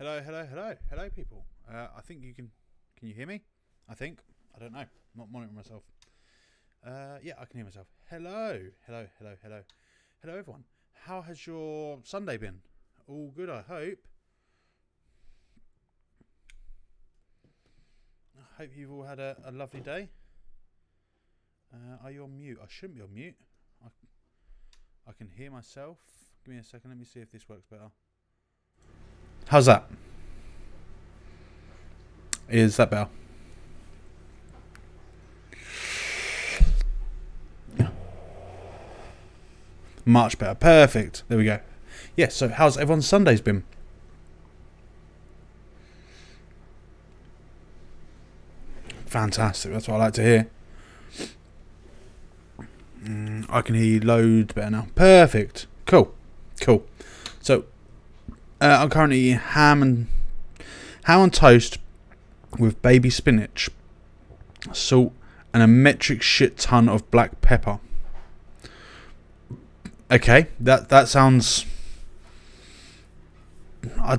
Hello, hello, hello, hello, people. Uh, I think you can. Can you hear me? I think. I don't know. I'm not monitoring myself. Uh, yeah, I can hear myself. Hello, hello, hello, hello, hello, everyone. How has your Sunday been? All good, I hope. I hope you've all had a, a lovely day. Uh, are you on mute? I shouldn't be on mute. I, I can hear myself. Give me a second. Let me see if this works better. How's that? Is that better? Much better. Perfect. There we go. Yes, so how's everyone's Sundays been? Fantastic. That's what I like to hear. Mm, I can hear you loads better now. Perfect. Cool. Cool. So, uh, I'm currently eating ham and ham and toast with baby spinach, salt, and a metric shit ton of black pepper. Okay, that that sounds. I,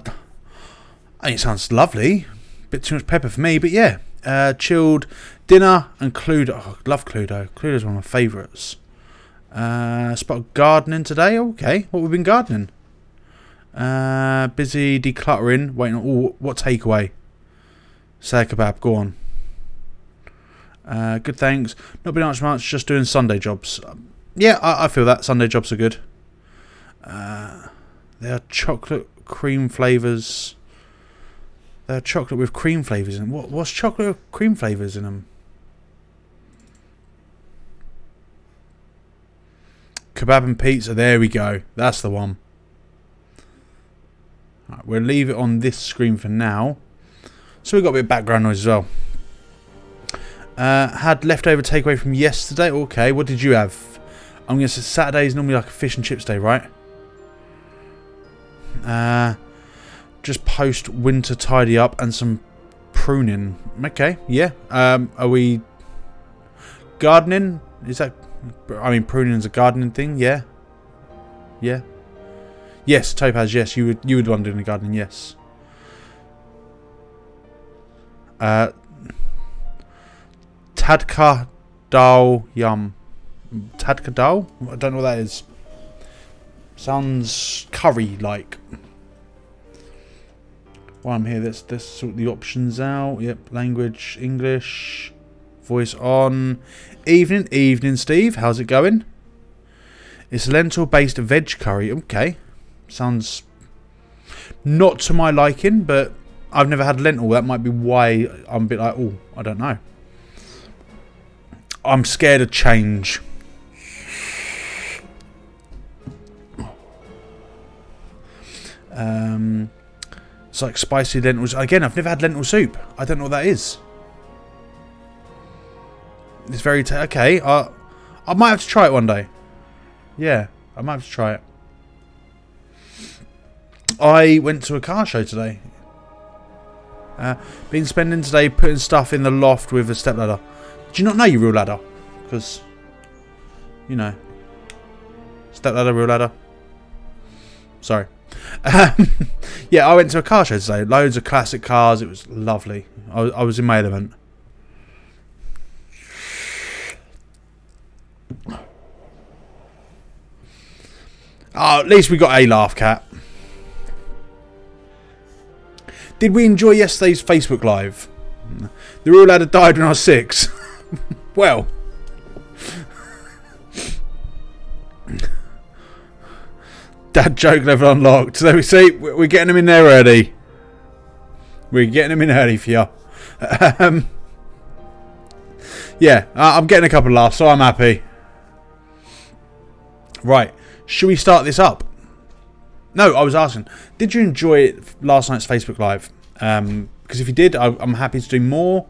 it sounds lovely. Bit too much pepper for me, but yeah. Uh, chilled dinner and Cluedo. Oh, love Cluedo. Cluedo's one of my favourites. Uh, spot gardening today. Okay, what we've been gardening? Uh, busy decluttering. Waiting on oh, what takeaway? Say kebab. Go on. Uh, good thanks. Not been much much. Just doing Sunday jobs. Um, yeah, I, I, feel that Sunday jobs are good. Uh, they are chocolate cream flavors. They're chocolate with cream flavors in. What? What's chocolate with cream flavors in them? Kebab and pizza. There we go. That's the one. Right, we'll leave it on this screen for now. So we've got a bit of background noise as well. Uh, had leftover takeaway from yesterday. Okay, what did you have? I'm going to say Saturday is normally like a fish and chips day, right? Uh, just post winter tidy up and some pruning. Okay, yeah. Um, are we gardening? Is that? I mean, pruning is a gardening thing. Yeah. Yeah. Yes, Topaz. Yes, you would. You would to do the garden, Yes. Uh, Tadka Dal Yum. Tadka Dal? I don't know what that is. Sounds curry like. While I'm here, let's, let's sort the options out. Yep, language, English, voice on. Evening, evening, Steve. How's it going? It's lentil-based veg curry. Okay, sounds not to my liking, but I've never had lentil. That might be why I'm a bit like, oh, I don't know. I'm scared of change. Um, it's like spicy lentils. Again, I've never had lentil soup. I don't know what that is. It's very okay. I I might have to try it one day. Yeah, I might have to try it. I went to a car show today. Uh, been spending today putting stuff in the loft with a stepladder. Do you not know your real ladder? Because, you know, stepladder, real ladder. Sorry. Um, yeah, I went to a car show today. Loads of classic cars. It was lovely. I, I was in my element. Oh, at least we got a laugh, cat. Did we enjoy yesterday's Facebook Live? The real ladder died when I was six. well. Dad joke level unlocked. So we see, we're getting them in there early. We're getting them in early for you. Um, yeah, I'm getting a couple of laughs, so I'm happy. Right, should we start this up? No, I was asking, did you enjoy last night's Facebook Live? Um, because if you did, I, am happy to do more.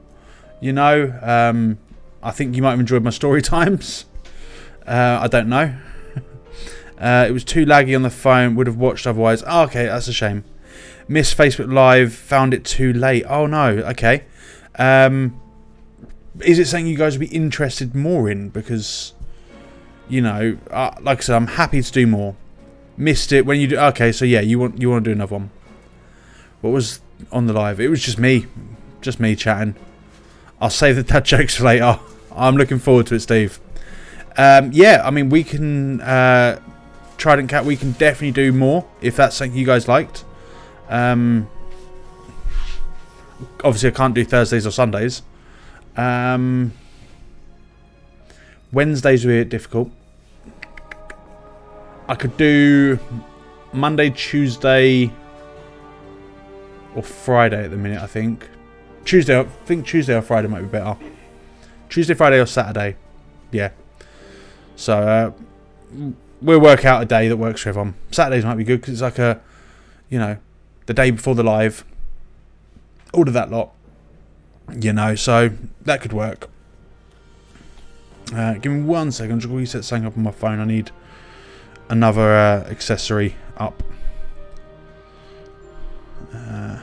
You know, um, I think you might have enjoyed my story times. Uh, I don't know. Uh, it was too laggy on the phone. Would have watched otherwise. Oh, okay, that's a shame. Missed Facebook Live. Found it too late. Oh no. Okay. Um, is it something you guys would be interested more in? Because, you know, uh, like I said, I'm happy to do more. Missed it when you do. Okay, so yeah, you want you want to do another one. What was on the live? It was just me. Just me chatting. I'll save the dad jokes for later. I'm looking forward to it, Steve. Um, yeah, I mean, we can... Uh, Trident Cat, we can definitely do more if that's something you guys liked. Um, obviously, I can't do Thursdays or Sundays. Um, Wednesdays bit difficult. I could do Monday, Tuesday, or Friday at the minute, I think. Tuesday, I think Tuesday or Friday might be better. Tuesday, Friday, or Saturday. Yeah. So, uh, we'll work out a day that works for everyone. Saturdays might be good because it's like a, you know, the day before the live. All of that lot. You know, so that could work. Uh, give me one second. Just reset something up on my phone. I need another uh, accessory up. Uh,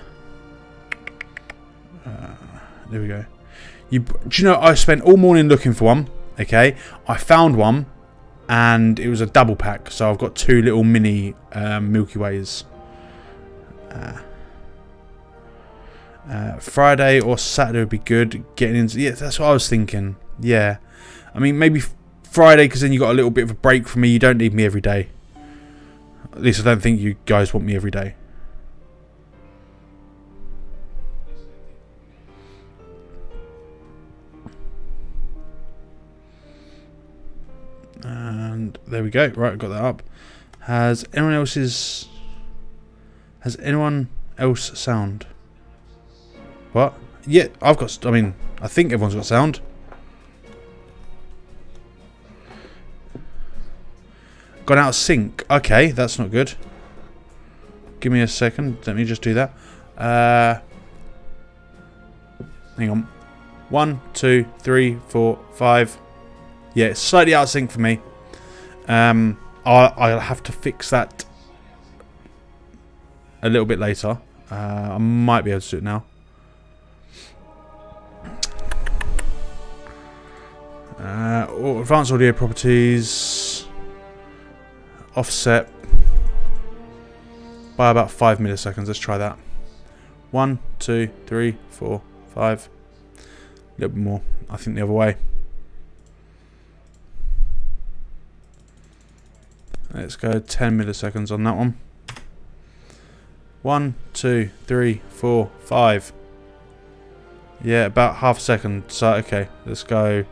uh, there we go. You, do you know, I spent all morning looking for one. Okay, I found one, and it was a double pack. So I've got two little mini um, Milky Ways. Uh, uh, Friday or Saturday would be good. Getting into yeah, that's what I was thinking. Yeah, I mean maybe Friday because then you got a little bit of a break from me. You don't need me every day. At least I don't think you guys want me every day. And there we go. Right, I got that up. Has anyone else's... Has anyone else sound? What? Yeah, I've got... I mean, I think everyone's got sound. Gone out of sync. Okay, that's not good. Give me a second. Let me just do that. Uh, hang on. One, two, three, four, five. Yeah, it's slightly out of sync for me. Um, I'll, I'll have to fix that a little bit later. Uh, I might be able to do it now. Uh, advanced audio properties. Offset by about five milliseconds. Let's try that. One, two, three, four, five. A little bit more. I think the other way. Let's go 10 milliseconds on that one. One, two, three, four, five. Yeah, about half a second. So, okay, let's go.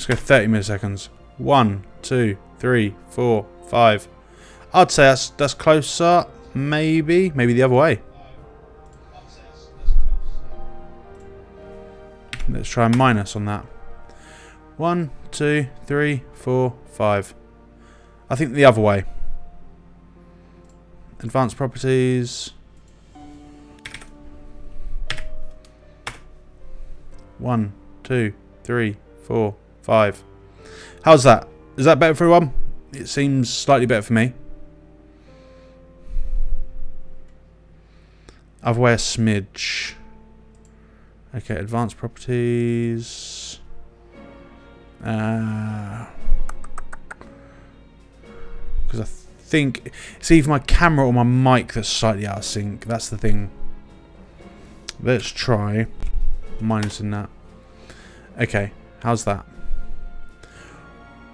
Let's go 30 milliseconds. One, two, three, four, five. I'd say that's that's closer. Maybe, maybe the other way. Let's try minus on that. One, two, three, four, five. I think the other way. Advanced properties. One, two, three, four, five. How's that? Is that better for everyone? It seems slightly better for me. Other way a smidge. Okay, advanced properties. Because uh, I think it's either my camera or my mic that's slightly out of sync. That's the thing. Let's try minusing that. Okay, how's that?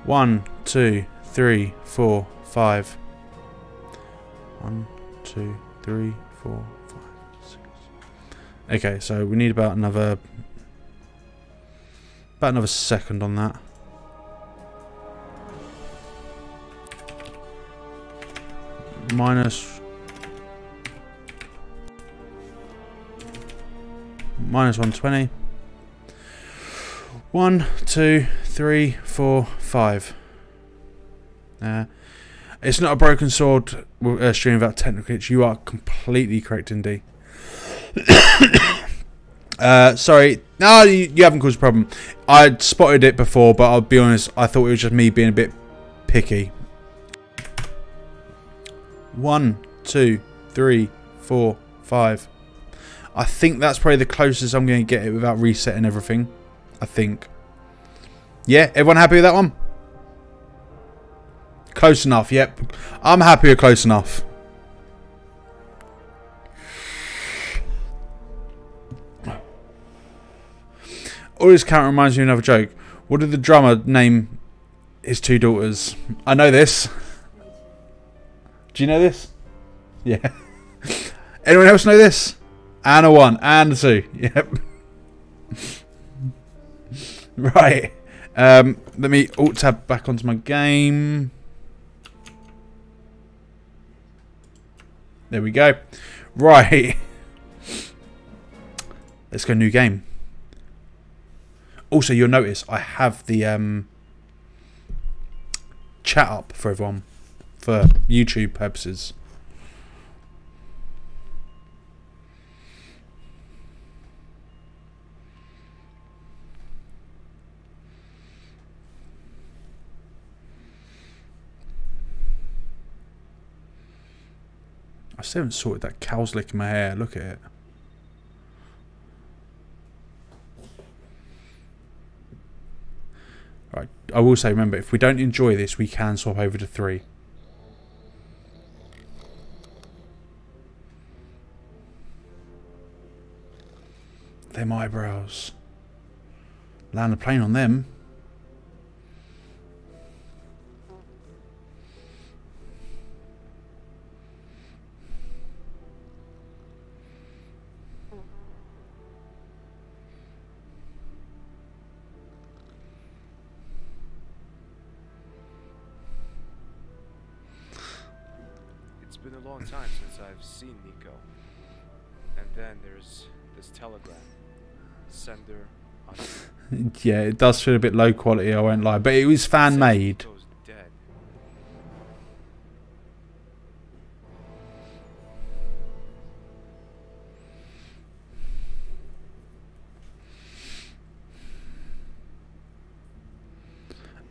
One, two, three, four, five. One, two, three, four, five, six. Okay, so we need about another about another second on that. Minus... Minus 120. One, two, three, four, five. Uh, it's not a broken sword uh, stream about technical glitch. You are completely correct, indeed. Uh, sorry. No, you, you haven't caused a problem. I'd spotted it before, but I'll be honest, I thought it was just me being a bit picky. One, two, three, four, five. I think that's probably the closest I'm going to get it without resetting everything. I think. Yeah, everyone happy with that one? Close enough, yep. I'm happy with close enough. All this count reminds me of another joke. What did the drummer name his two daughters? I know this. Do you know this? Yeah. Anyone else know this? And a one, and a two. Yep. right. Um, let me alt tab back onto my game. There we go. Right. Let's go new game. Also, you'll notice I have the um, chat up for everyone for YouTube purposes. Still haven't sorted that cow's lick in my hair. Look at it. Right, I will say, remember, if we don't enjoy this, we can swap over to three. Them eyebrows. Land a plane on them. Been a long time since I've seen Nico. And then there's this telegram. Sender yeah, it does feel a bit low quality, I won't lie. But it was fan made.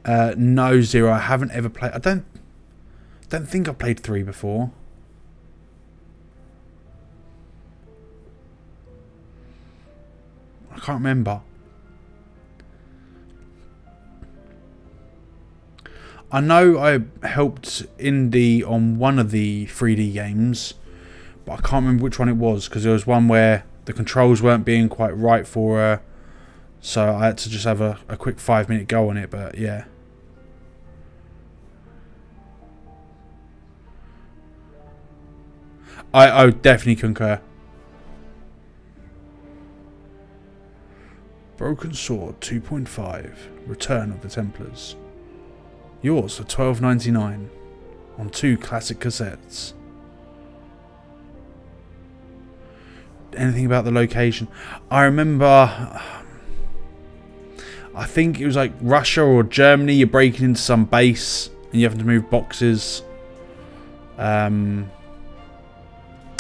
Uh, no, zero. I haven't ever played. I don't. Don't think I've played three before. Can't remember. I know I helped Indy on one of the 3D games, but I can't remember which one it was because there was one where the controls weren't being quite right for her, so I had to just have a, a quick five minute go on it. But yeah. I, I definitely concur. Broken Sword 2.5 Return of the Templars. Yours for twelve ninety nine on two classic cassettes. Anything about the location? I remember. I think it was like Russia or Germany. You're breaking into some base and you have to move boxes. Um,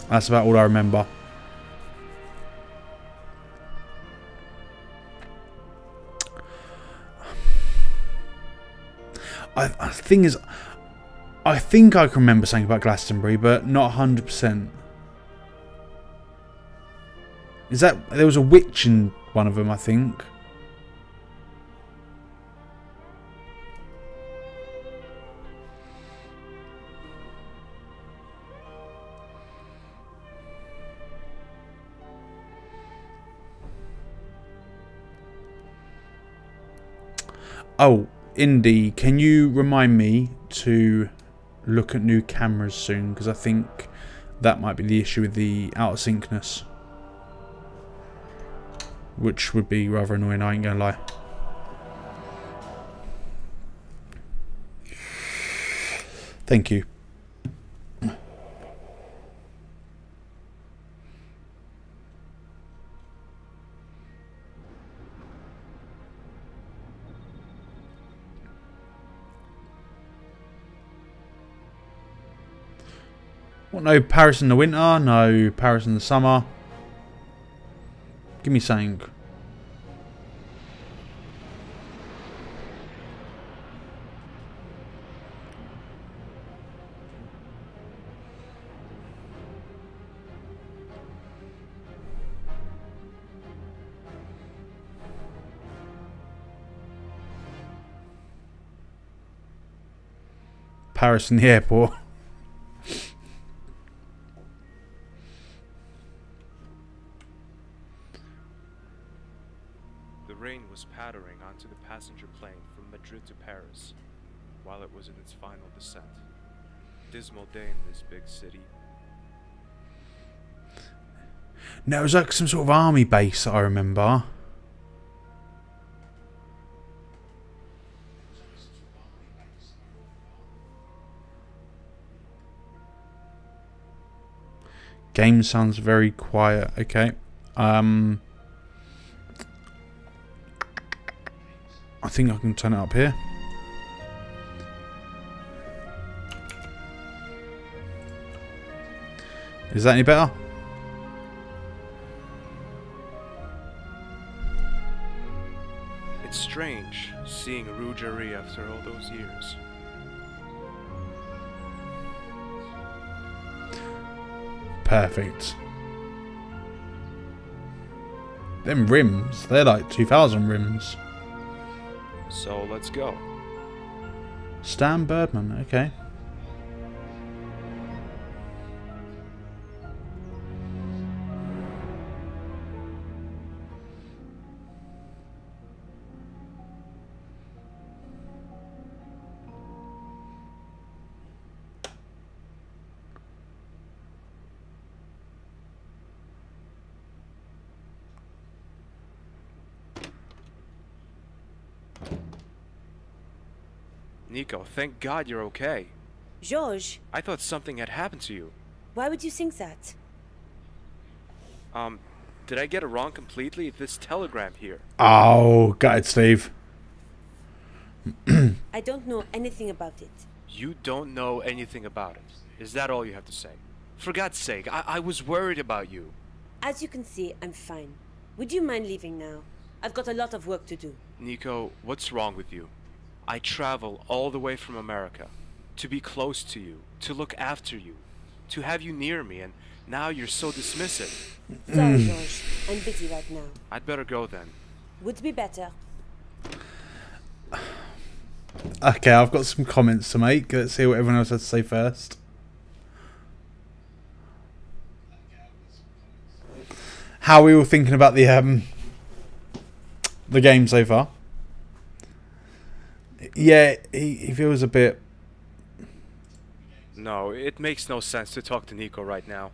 that's about all I remember. I, I thing is, I think I can remember something about Glastonbury, but not hundred percent. Is that there was a witch in one of them? I think. Oh, Indy, can you remind me to look at new cameras soon? Because I think that might be the issue with the out of syncness. Which would be rather annoying, I ain't gonna lie. Thank you. No Paris in the winter? No Paris in the summer? Give me something. Paris in the airport. big city. No, it was like some sort of army base. I remember. Game sounds very quiet. Okay. Um. I think I can turn it up here. Is that any better? It's strange seeing Rougerie after all those years. Perfect. Them rims, they're like 2000 rims. So let's go. Stan Birdman, okay. Nico, thank God you're okay. George, I thought something had happened to you. why would you think that? Um, did I get it wrong completely? This telegram here. Oh, got it, Steve. I don't know anything about it. You don't know anything about it. Is that all you have to say? For God's sake, I, I was worried about you. As you can see, I'm fine. Would you mind leaving now? I've got a lot of work to do. Nico, what's wrong with you? I travel all the way from America to be close to you, to look after you, to have you near me, and now you're so dismissive. Sorry, George. I'm busy right now. I'd better go then. Would be better. Okay, I've got some comments to make. Let's see what everyone else has to say first. How are we all thinking about the um the game so far? Yeah, he, he feels a bit No, it makes no sense to talk to Nico right now.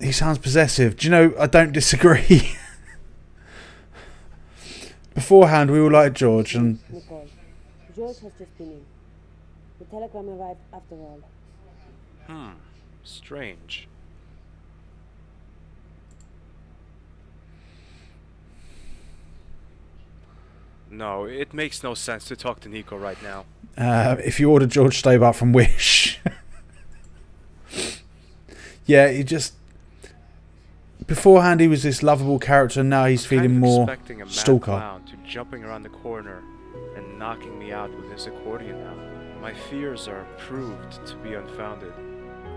he sounds possessive. Do you know I don't disagree. Beforehand we all liked George and Nicole, George has just been in. The telegram arrived after all. Hmm, strange. No, it makes no sense to talk to Nico right now. Uh, if you order George Stobbart from Wish. yeah, he just. Beforehand, he was this lovable character, and now he's feeling more expecting a mad stalker. to jumping around the corner and knocking me out with his accordion now. My fears are proved to be unfounded.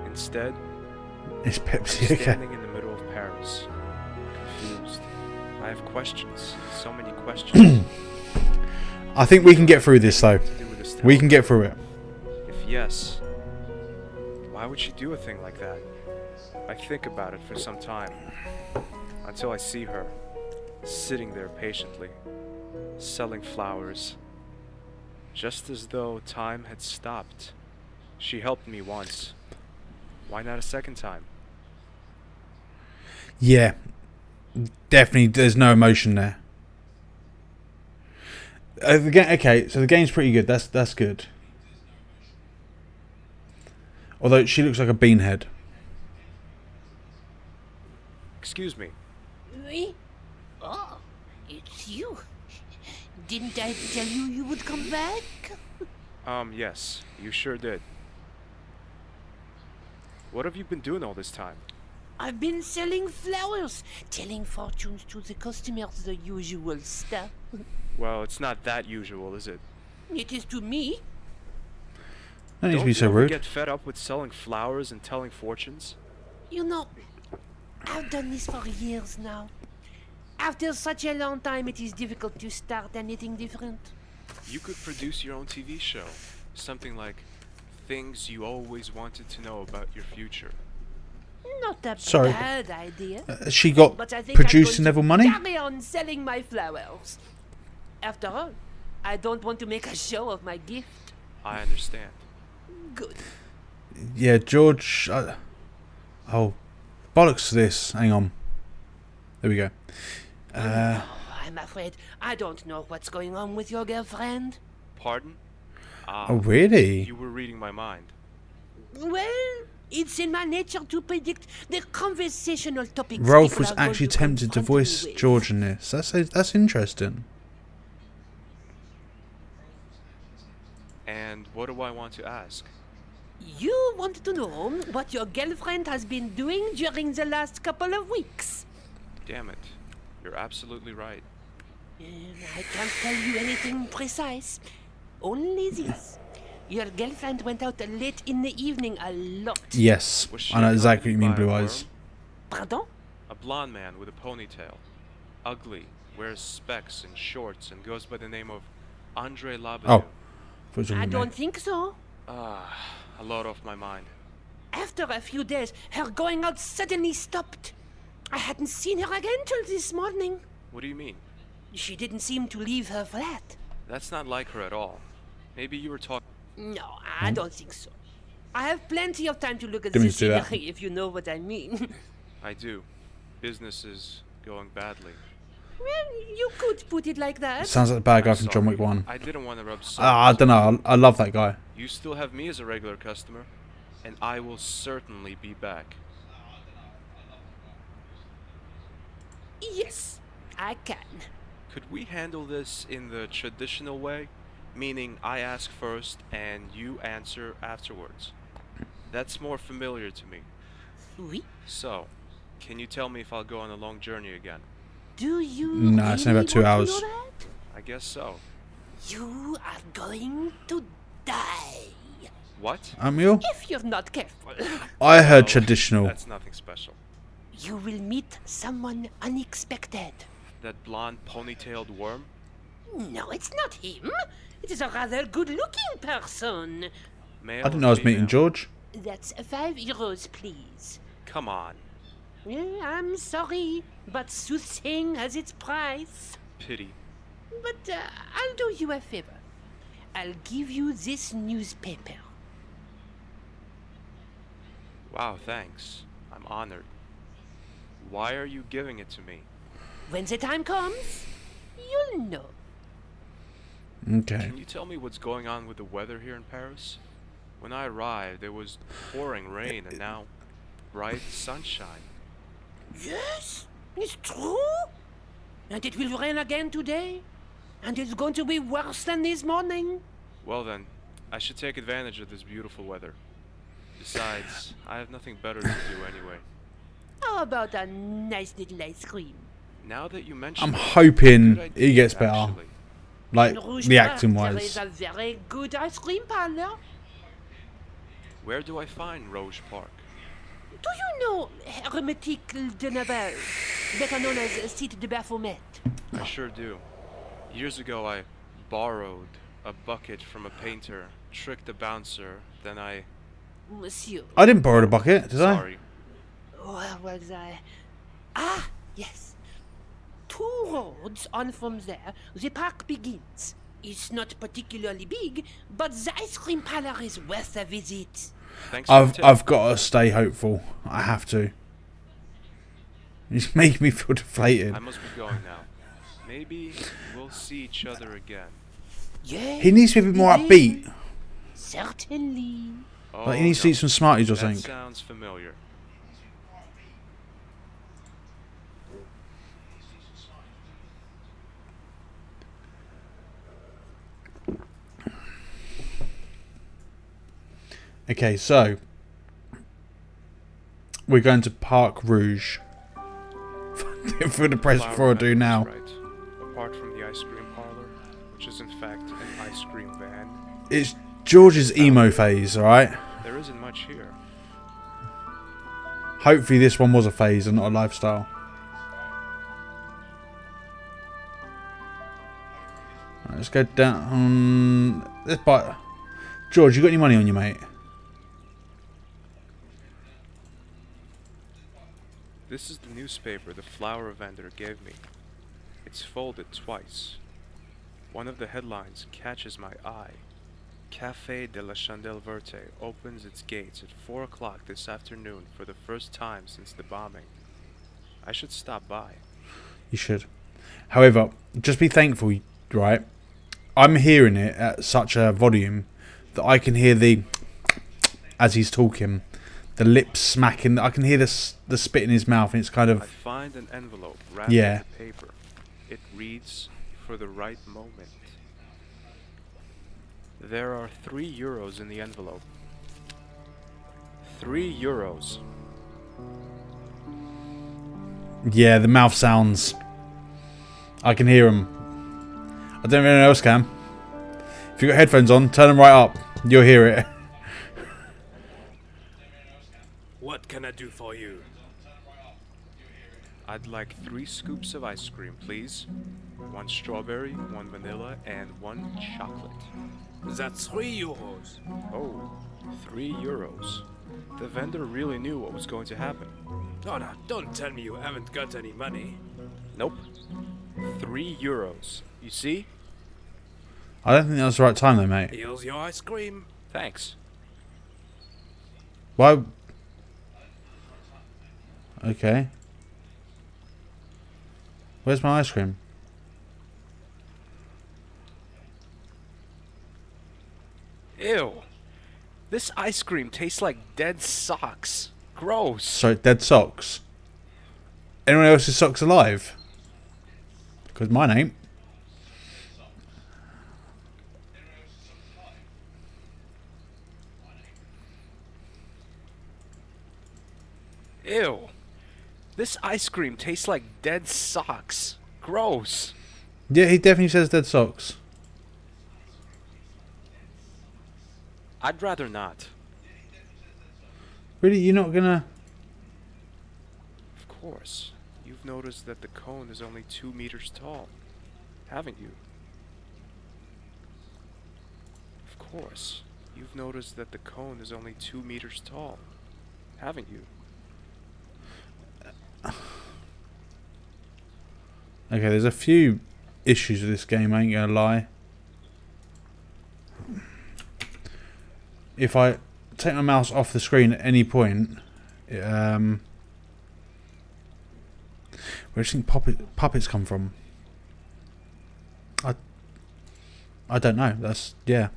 Instead, It's I'm Pepsi, okay. standing in the middle of Paris, confused. I have questions, so many questions. I think we can get through this, though. to do with this We can get through it. If yes, why would she do a thing like that? I think about it for some time, until I see her, sitting there patiently, selling flowers, just as though time had stopped. She helped me once. Why not a second time? Yeah, definitely. There's no emotion there. Uh, the ga- okay, so the game's pretty good. That's that's good. Although she looks like a beanhead. Excuse me. Oui? Oh, it's you. Didn't I tell you you would come back? Um, yes, you sure did. What have you been doing all this time? I've been selling flowers, telling fortunes to the customers, the usual stuff. Well, it's not that usual, is it? It is to me. Don't to be so rude. get fed up with selling flowers and telling fortunes? You know, I've done this for years now. After such a long time, it is difficult to start anything different. You could produce your own TV show. Something like things you always wanted to know about your future. Not a Sorry. bad idea. Has she got But I think I'm producing going level money? Carry on selling my flowers. After all, I don't want to make a show of my gift. I understand. Good. Yeah, George. Uh, oh, bollocks to this. Hang on. There we go. Uh, I'm afraid I don't know what's going on with your girlfriend. Pardon? Ah, oh, really? you were reading my mind. Well, it's in my nature to predict the conversational topics. Rolf was actually to tempted to confront voice. George in this. That's that's interesting. And what do I want to ask? You want to know what your girlfriend has been doing during the last couple of weeks? Damn it. You're absolutely right. Uh, I can't tell you anything precise. Only this. Your girlfriend went out late in the evening a lot. Yes, I know exactly what you mean, Blue Eyes. Pardon? A blonde man with a ponytail. Ugly, wears specs and shorts, and goes by the name of Andre Labadou. Oh. Thought it I don't think so. Ah, a lot off my mind. After a few days, her going out suddenly stopped. I hadn't seen her again till this morning. What do you mean? She didn't seem to leave her flat. That's not like her at all. Maybe you were talking. No, I don't think so. I have plenty of time to look at Didn't the mean to do that. scenery, if you know what I mean. I do. Business is going badly. Well, you could put it like that. Sounds like the bad guy I'm from John. Wick 1. I didn't want to rub salt. Ah, I don't know. I, I love that guy. You still have me as a regular customer, and I will certainly be back. Yes, I can. Could we handle this in the traditional way? Meaning I ask first and you answer afterwards. That's more familiar to me. Oui. So, can you tell me if I'll go on a long journey again? Do you No, it's only really about two hours. I guess so. You are going to die. What? Emil? If you're not careful, I heard traditional. That's nothing special. you will meet someone unexpected. That blonde ponytailed worm? No, it's not him. It is a rather good-looking person. Male I didn't know I was or meeting? George. That's five euros, please. Come on. Yeah, I'm sorry, but soothsaying has its price. Pity. But uh, I'll do you a favor. I'll give you this newspaper. Wow, thanks. I'm honored. Why are you giving it to me? When the time comes, you'll know. Okay. Can you tell me what's going on with the weather here in Paris? When I arrived, there was pouring rain, and now bright sunshine. Yes, it's true. And it will rain again today. And it's going to be worse than this morning. Well then, I should take advantage of this beautiful weather. Besides, I have nothing better to do anyway. How about a nice little ice cream? Now that you mention I'm hoping good he gets better. actually. Like, In Rouge the acting There wise. is a very good ice cream parlor. Where do I find Rouge Park? Do you know Hermétique de Navarre, better known as Site de Baphomet? I sure do. Years ago, I borrowed a bucket from a painter, tricked a bouncer, then I. Monsieur, I didn't borrow the bucket, did I? Sorry. where was I? Ah, yes. Two roads on from there, the park begins. It's not particularly big, but the ice cream parlor is worth a visit. Thanks I've tip. I've got to stay hopeful. I have to. He's making me feel deflated. I must be going now. Maybe we'll see each other again. Yes, He needs to be a bit more we upbeat. Certainly. Oh, Like he needs to eat some Smarties or That something. sounds familiar. Okay, so we're going to Park Rouge for the press I do now. Right. Apart from the ice cream parlor, which is in fact an ice cream van, It's George's emo phase, alright? there isn't much here. Hopefully this one was a phase and not a lifestyle. Right, Let's go down. Let's buy. George, you got any money on you, mate? This is the newspaper the flower vendor gave me. It's folded twice. One of the headlines catches my eye. Café de la Chandelle Verte opens its gates at 4 o'clock this afternoon for the first time since the bombing. I should stop by. You should. However, just be thankful, right? I'm hearing it at such a volume that I can hear the as he's talking, the lips smacking. I can hear the the spit in his mouth, and it's kind I of find an envelope wrapped Yeah. in paper. It reads, for the right moment. There are three euros in the envelope. Three euros. yeah. The mouth sounds. I can hear him. I don't know if anyone else can. If you've got headphones on, turn them right up. You'll hear it. What can I do for you? I'd like three scoops of ice cream, please. One strawberry, one vanilla, and one chocolate. That's three euros. Oh, three euros. The vendor really knew what was going to happen. Oh, no, don't tell me you haven't got any money. Nope. Three euros. You see? I don't think that was the right time, though, mate. Here's your ice cream. Thanks. Why? Okay. Where's my ice cream? Ew. This ice cream tastes like dead socks. Gross. Sorry, dead socks. Anyone else's socks alive? Because mine ain't. Ew. This ice cream tastes like dead socks. Gross. Yeah, he definitely says dead socks. I'd rather not. Really, you're not gonna? Of course. You've noticed that the cone is only two meters tall, haven't you? Of course. You've noticed that the cone is only two meters tall, haven't you? Okay, there's a few issues with this game. I ain't gonna lie. If I take my mouse off the screen at any point, it, um, where do you think puppet, puppets come from? I, I don't know. That's yeah.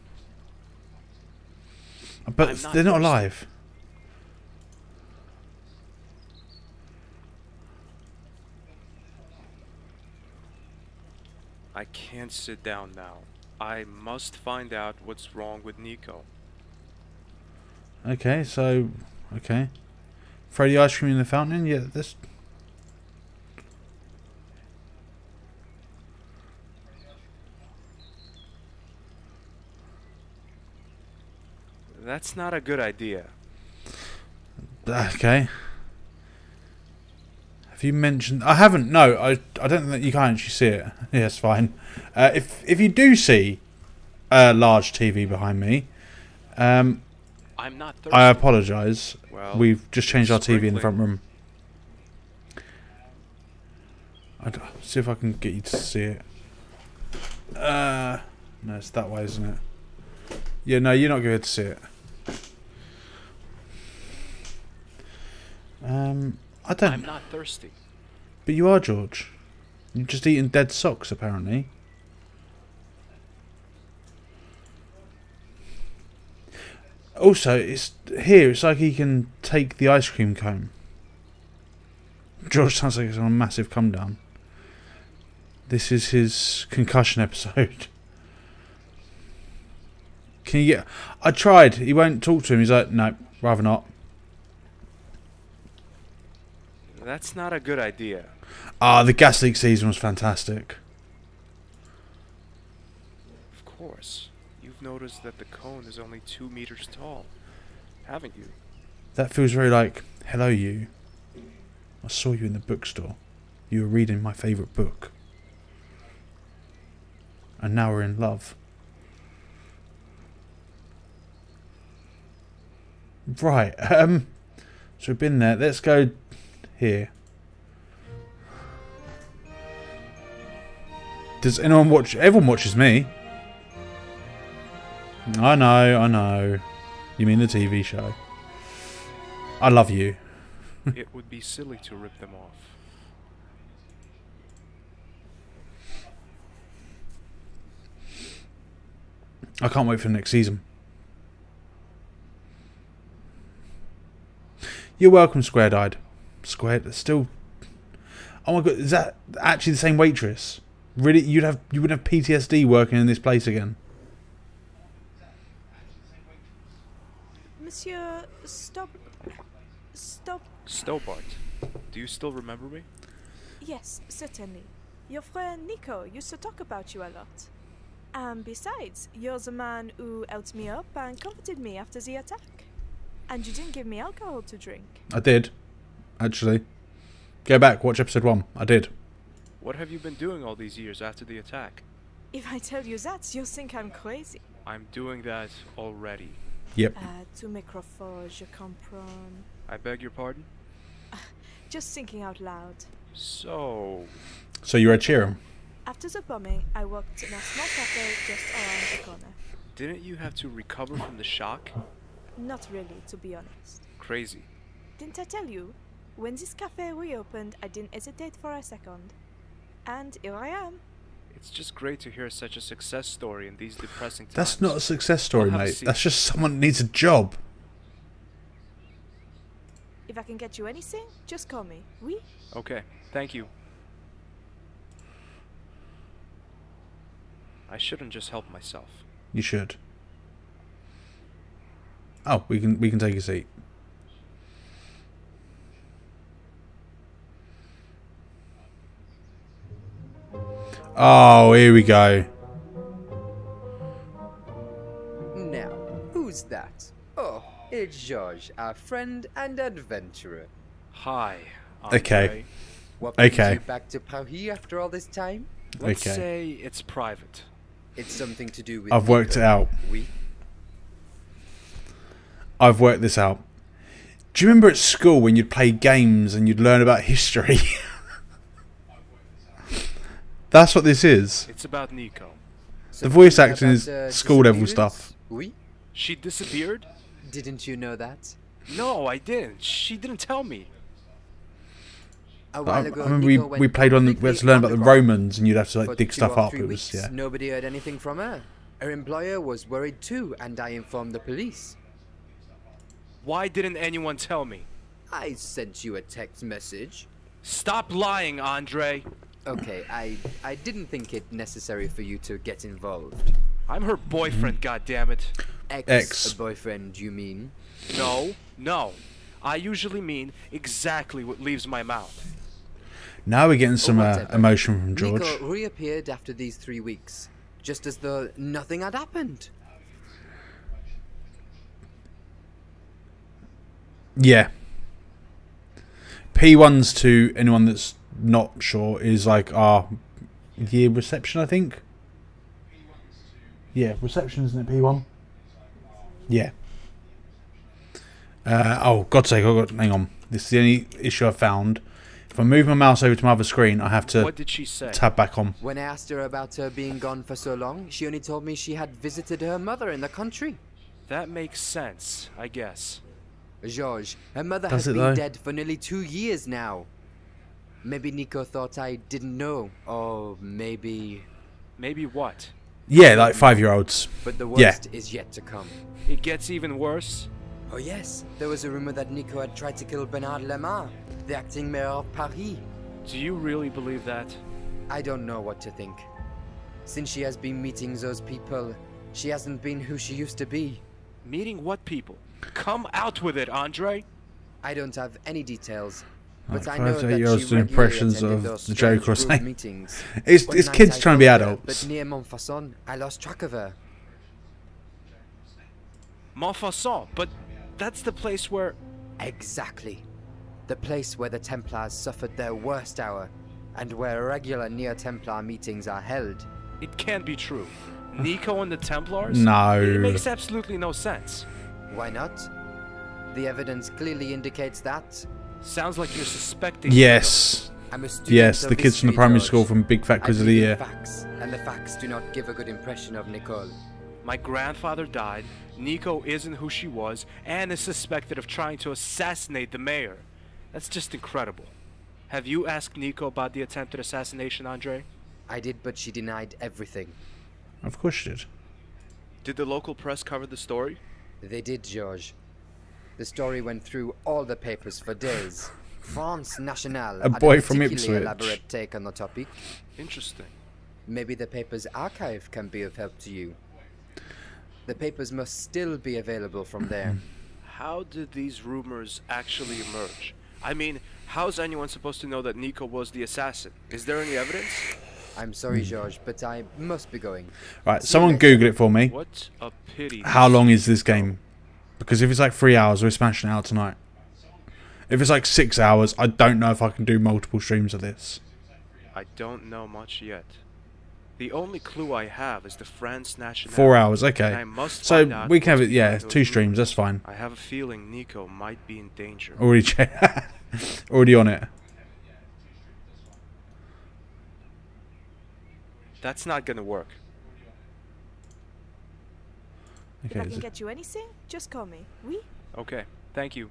But not they're not alive. I can't sit down now. I must find out what's wrong with Nico. Okay, so okay. Throw the ice cream in the fountain. Yeah, this. That's not a good idea. Ah, okay. Have you mentioned? I haven't. No, I. I don't think you can't actually see it. Yeah, it's fine. Uh, if if you do see a large TV behind me, um, I'm not thirsty. I apologise. Well, We've just changed our TV in the front room. I'd see if I can get you to see it. Uh, no, it's that way, isn't it? Yeah, no, you're not going to see it. Um, I don't. I'm not thirsty. But you are, George. You've just eaten dead socks, apparently. Also, it's here. It's like he can take the ice cream cone. George sounds like he's on a massive come down. This is his concussion episode. Can you get? I tried. He won't talk to him. He's like, no, rather not. That's not a good idea. Ah, the gas leak season was fantastic. Of course. You've noticed that the cone is only two meters tall, haven't you? That feels very like, hello, you. I saw you in the bookstore. You were reading my favourite book. And now we're in love. Right, um, so we've been there. Let's go here. Does anyone watch? Everyone watches me. I know, I know. You mean the TV show? I love you. it would be silly to rip them off. I can't wait for the next season. You're welcome, Square Eyed. Square, still. Oh my god, is that actually the same waitress? Really, you'd have you would have PTSD working in this place again. Monsieur, stop. Stop. Stobbart, do you still remember me? Yes, certainly. Your friend Nico used to talk about you a lot. And besides, you're the man who helped me up and comforted me after the attack. And you didn't give me alcohol to drink. I did, actually. Go back, watch episode one. I did. What have you been doing all these years after the attack? If I tell you that, you'll think I'm crazy. I'm doing that already. Yep. Uh, tu microphone, je comprends. I beg your pardon? Just thinking out loud. So, So you're a cheer. After the bombing, I worked in a small cafe just around the corner. didn't you have to recover from the shock? Not really, to be honest. Crazy. Didn't I tell you? When this cafe reopened, I didn't hesitate for a second. And here I am. It's just great to hear such a success story in these depressing times. That's not a success story, I'll mate. That's just someone needs a job. If I can get you anything, just call me. Oui? Okay, thank you. I shouldn't just help myself. You should. Oh, we can we can take a seat. Oh, here we go. Now, who's that? Oh, it's George, our friend and adventurer. Hi. Okay. Andre. What brings Okay. you back to Paris after all this time? Let's Okay. say it's private. It's something to do with. I've worked it out. We. I've worked this out. Do you remember at school when you'd play games and you'd learn about history? That's what this is. It's about Nico. The voice acting is uh, school level stuff. Oui. She disappeared? Didn't you know that? No, I didn't. She didn't tell me. A I, while I remember we, Nico went we played on. We had to learn about the. Romans, and you'd have to For like dig stuff up. three It weeks, was yeah. Nobody heard anything from her. Her employer was worried too, and I informed the police. Why didn't anyone tell me? I sent you a text message. Stop lying, Andre. Okay, I I didn't think it necessary for you to get involved. I'm her boyfriend, goddammit. Ex, Ex. boyfriend, you mean? No, no. I usually mean exactly what leaves my mouth. Now we're getting some uh, emotion from George. Nico reappeared after these three weeks, just as though nothing had happened. Yeah. P1s to anyone that's not sure is like our year reception, I think. Yeah, reception, isn't it, P1? Yeah. Uh, oh, God's sake, oh, God, hang on. This is the only issue I've found. If I move my mouse over to my other screen, I have to What did she say? tab back on. When I asked her about her being gone for so long, she only told me she had visited her mother in the country. That makes sense, I guess. Georges, her mother Does has been though? dead for nearly two years now. Maybe Nico thought I didn't know, or maybe. Maybe what? Yeah, like five year olds. But the Yeah. worst is yet to come. It gets even worse? Oh yes, there was a rumor that Nico had tried to kill Bernard Lemar, the acting mayor of Paris. Do you really believe that? I don't know what to think. Since she has been meeting those people, she hasn't been who she used to be. Meeting what people? Come out with it, Andre! I don't have any details, but Like I know five that to eight she year olds doing impressions of the strange Joker or group something. meetings. It's, it's kids I trying to be adults. But near Montfaucon, I lost track of her. Montfaucon, but that's the place where. Exactly. The place where the Templars suffered their worst hour, and where regular near Templar meetings are held. It can't be true. Nico and the Templars? No. It makes absolutely no sense. Why not? The evidence clearly indicates that. Sounds like you're suspecting. Yes. I'm a Yes, the kids from the primary George. school from Big Fat Quiz of the Year. facts, and the facts do not give a good impression of Nicole. My grandfather died, Nico isn't who she was, and is suspected of trying to assassinate the mayor. That's just incredible. Have you asked Nico about the attempted assassination, Andre? I did, but she denied everything. Of course she did. Did the local press cover the story? They did, George. The story went through all the papers for days. France Nationale A had boy a from particularly Ipswich. elaborate take on the topic. Interesting. Maybe the paper's archive can be of help to you. The papers must still be available from there. How did these rumors actually emerge? I mean, how's anyone supposed to know that Nico was the assassin? Is there any evidence? I'm Hmm. sorry, George, but I must be going. Right, someone. Google it for me. What a pity. How long is this game? Because if it's like three hours, we're smashing it out tonight. If it's like six hours, I don't know if I can do multiple streams of this. I don't know much yet. The only clue I have is the France Nationale. Four hours, okay. I must So we can have it, yeah, two streams, that's fine. I have a feeling Nico might be in danger. Already, che- already on it. That's not gonna work. If Okay, I can get you anything, just call me. Oui? Okay, thank you.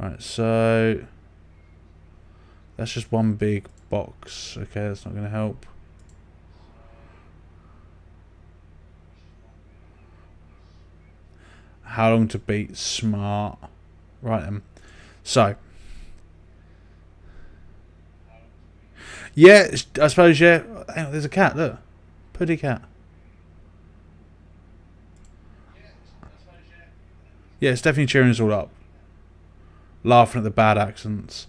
right. So that's just one big box. Okay, that's not going to help. How long to beat smart? Right then. So. Yeah, I suppose, yeah. Hang on, there's a cat, look. Puddy cat. Yeah, it's definitely cheering us all up. Laughing at the bad accents.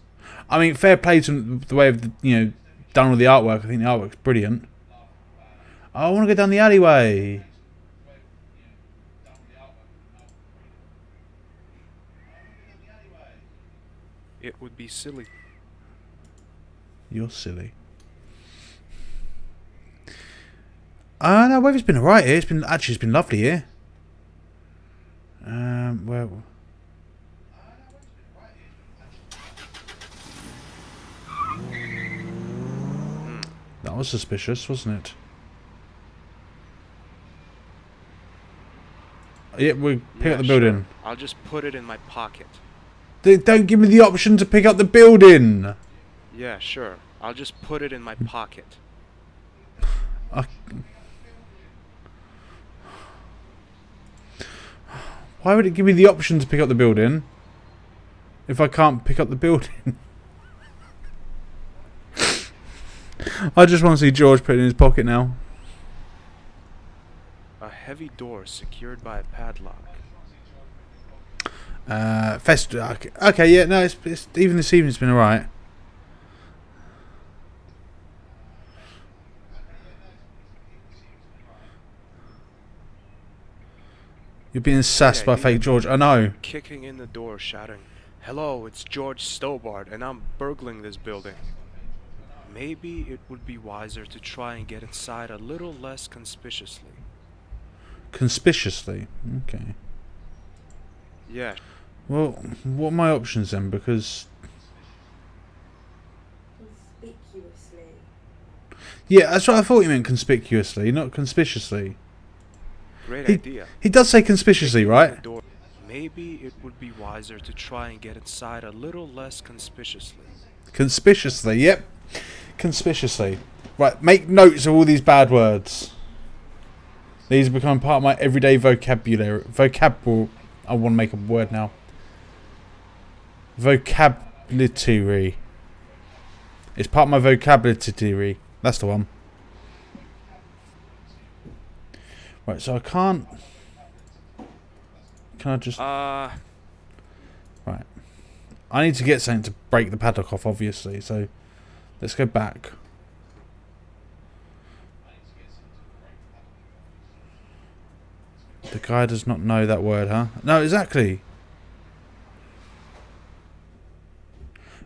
I mean, fair play to the way of you know done all the artwork. I think the artwork's brilliant. I want to go down the alleyway. It would be silly. You're silly. Uh, no, weather's been alright here. It's been actually it's been lovely here. Um, well, that was suspicious, wasn't it? Yeah, we pick Yeah, up the sure. building. I'll just put it in my pocket. They don't give me the option to pick up the building. Yeah, sure. I'll just put it in my pocket. I... Why would it give me the option to pick up the building if I can't pick up the building? I just want to see George put it in his pocket now. A heavy door secured by a padlock. Uh, Fest. Okay, okay, yeah, no, it's, it's even this evening's been alright. You're being sassed Yeah, by you- fake George. I know. Kicking in the door, shouting, Hello, it's George Stobbart, and I'm burgling this building. Maybe it would be wiser to try and get inside a little less conspicuously. Conspicuously. Okay. Yeah, Well, what are my options then? Because Conspicuously. yeah, that's what I thought you meant. Conspicuously, not conspicuously. Great He- idea. He does say conspicuously, right? Maybe it would be wiser to try and get inside a little less conspicuously. Conspicuously. Yep. Conspicuously. Right. Make notes of all these bad words. These become part of my everyday vocabulary. Vocabulary. I want to make a word now. Vocabulary. It's part of my vocabulary. That's the one. Right, so I can't. Can I just. Uh, Right. I need to get something to break the padlock off, obviously, so let's go back. The guy does not know that word, huh? No, exactly.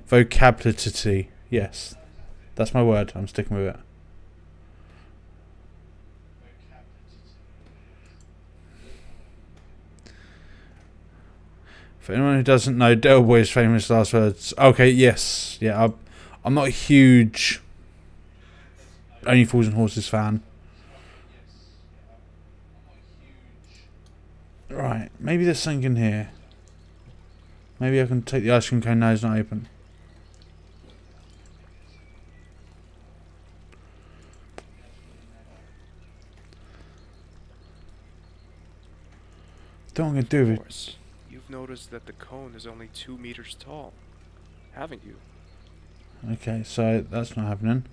Vocabulary. Yes. That's my word. I'm sticking with it. For anyone who doesn't know Del Boy's famous last words, okay, yes, yeah, I'm, not a huge Only Fools and Horses fan. Right, maybe there's something in here. Maybe I can take the ice cream cone now it's not open. Don't want to do it. Noticed that the cone is only two meters tall, haven't you? Okay, so that's not happening.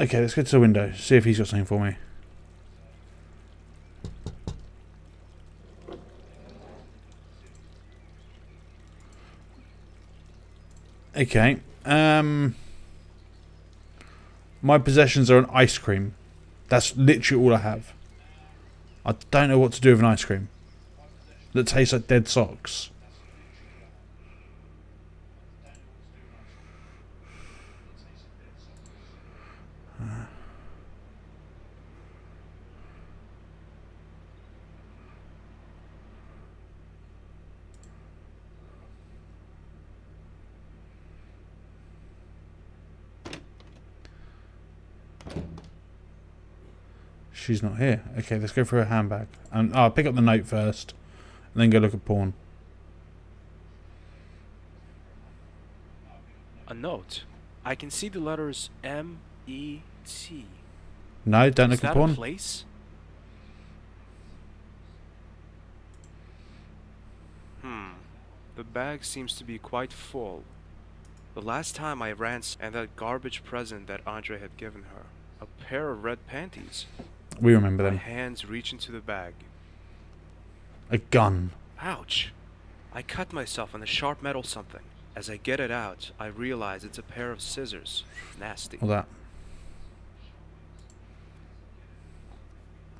Okay, let's go to the window. See if he's got something for me. Okay. Um My possessions are an ice cream. That's literally all I have. I don't know what to do with an ice cream. That tastes like dead socks. She's not here. Okay, let's go for her handbag. And oh, I'll pick up the note first, and then go look at porn. A note. I can see the letters M E T. No, don't Is look at porn. place? Hmm. The bag seems to be quite full. The last time I ran and that garbage present that Andre had given her. A pair of red panties. We remember My them. hands reach into the bag. A gun. Ouch! I cut myself on the sharp metal something. As I get it out, I realize it's a pair of scissors. Nasty. All that.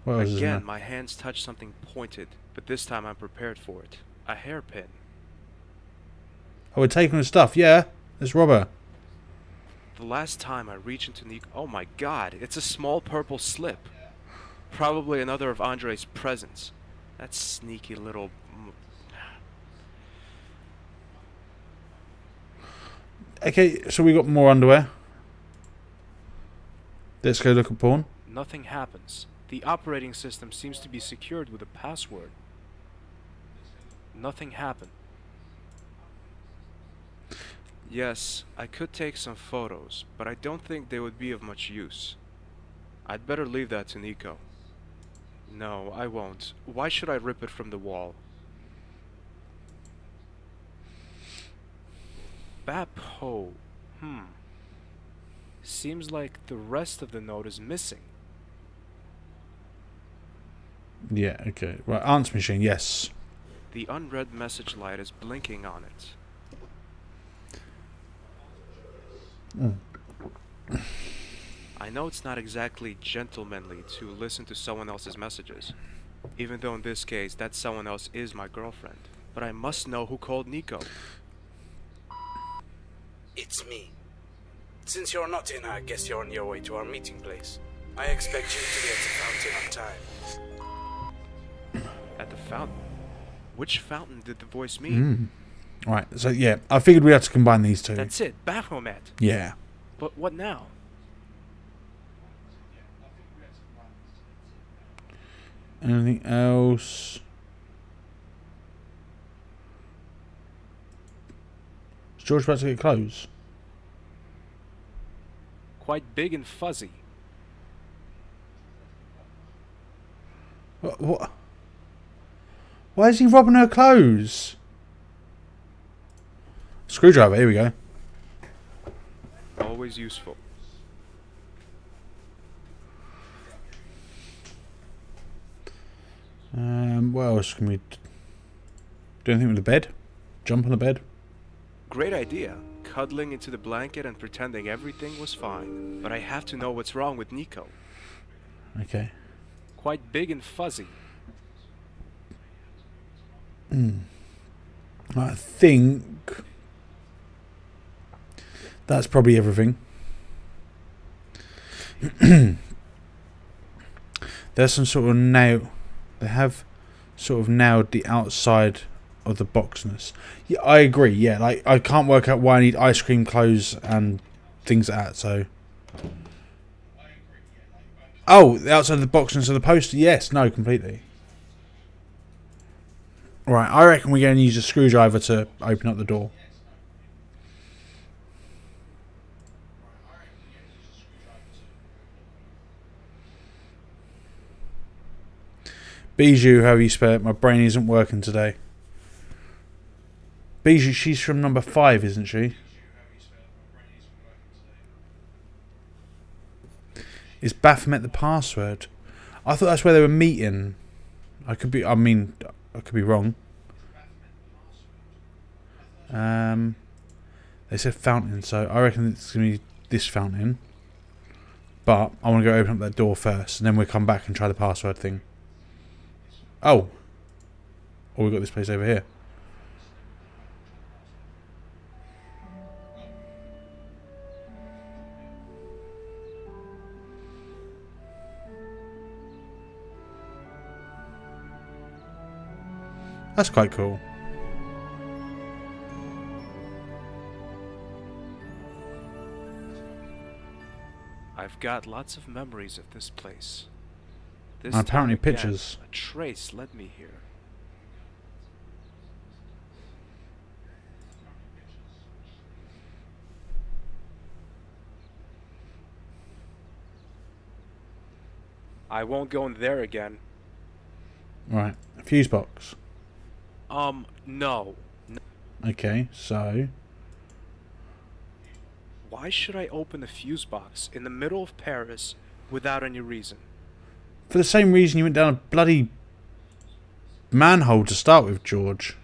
What else is in Again, my hands touch something pointed, but this time I'm prepared for it. A hairpin. Oh, we're taking the stuff. Yeah, let's rob her. The last time I reach into Nick, oh my god, it's a small purple slip. Probably another of Andre's presents. That sneaky little. Okay, so we got more underwear. Let's go look at porn. Nothing happens. The operating system seems to be secured with a password. Nothing happened. Yes, I could take some photos, but I don't think they would be of much use. I'd better leave that to Nico. No, I won't. Why should I rip it from the wall? Bapho. Hmm. Seems like the rest of the note is missing. Yeah, okay. Right, answer machine, yes. The unread message light is blinking on it. I know it's not exactly gentlemanly to listen to someone else's messages, even though in this case that someone else is my girlfriend. But I must know who called Nico. It's me. Since you're not in, I guess you're on your way to our meeting place. I expect you to be at the fountain on time. At the fountain. Which fountain did the voice mean? Mm. Right, so yeah, I figured we had to combine these two. That's it, Baphomet. yeah. But what now? Anything else? Is George about to get clothes? Quite big and fuzzy. What, what? Why is he robbing her clothes? Screwdriver, here we go. Always useful. Um, what else can we do? Anything with the bed? Jump on the bed? Great idea. Cuddling into the blanket and pretending everything was fine. But I have to know what's wrong with Nico. Okay. Quite big and fuzzy. I think that's probably everything. There's some sort of note. They have sort of nailed the outside of the boxness. Yeah, I agree. Yeah, like I can't work out why I need ice cream clothes and things like that. So. Oh, the outside of the boxness of the poster. Yes, no, completely. Right, I reckon we're going to use a screwdriver to open up the door. Bijou, how you spell it? My brain isn't working today. Bijou, she's from number five, isn't she? Is Baphomet the password? I thought that's where they were meeting. I could be. I mean, I could be wrong. Um, they said fountain, so I reckon it's gonna be this fountain. But I want to go open up that door first, and then we'll come back and try the password thing. Oh. Oh, we've got this place over here. That's quite cool. I've got lots of memories of this place. This And apparently again, pictures. A trace led me here. I won't go in there again. Right. Fuse box. Um, no. Okay, so. Why should I open the fuse box in the middle of Paris without any reason? For the same reason you went down a bloody manhole to start with, George.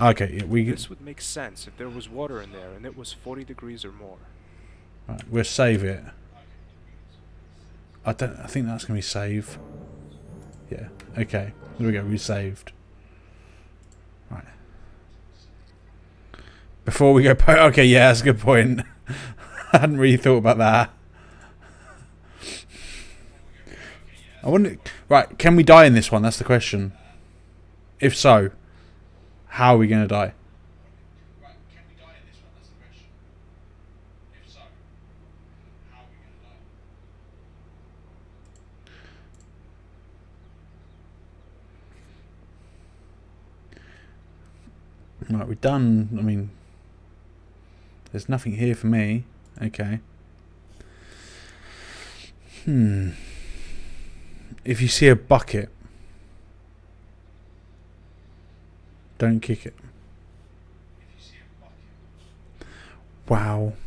Okay, yeah, we This would make sense if there was water in there and it was 40 degrees or more. right, we'll save it. I don't. I think that's gonna be save. Yeah. Okay. There we go. We saved. Right. Before we go. Po- okay. Yeah, that's a good point. I hadn't really thought about that. I wonder. Right. Can we die in this one? That's the question. If so, how are we going to die? Right, we're done. I mean, there's nothing here for me. Okay. Hmm. If you see a bucket, don't kick it. Wow.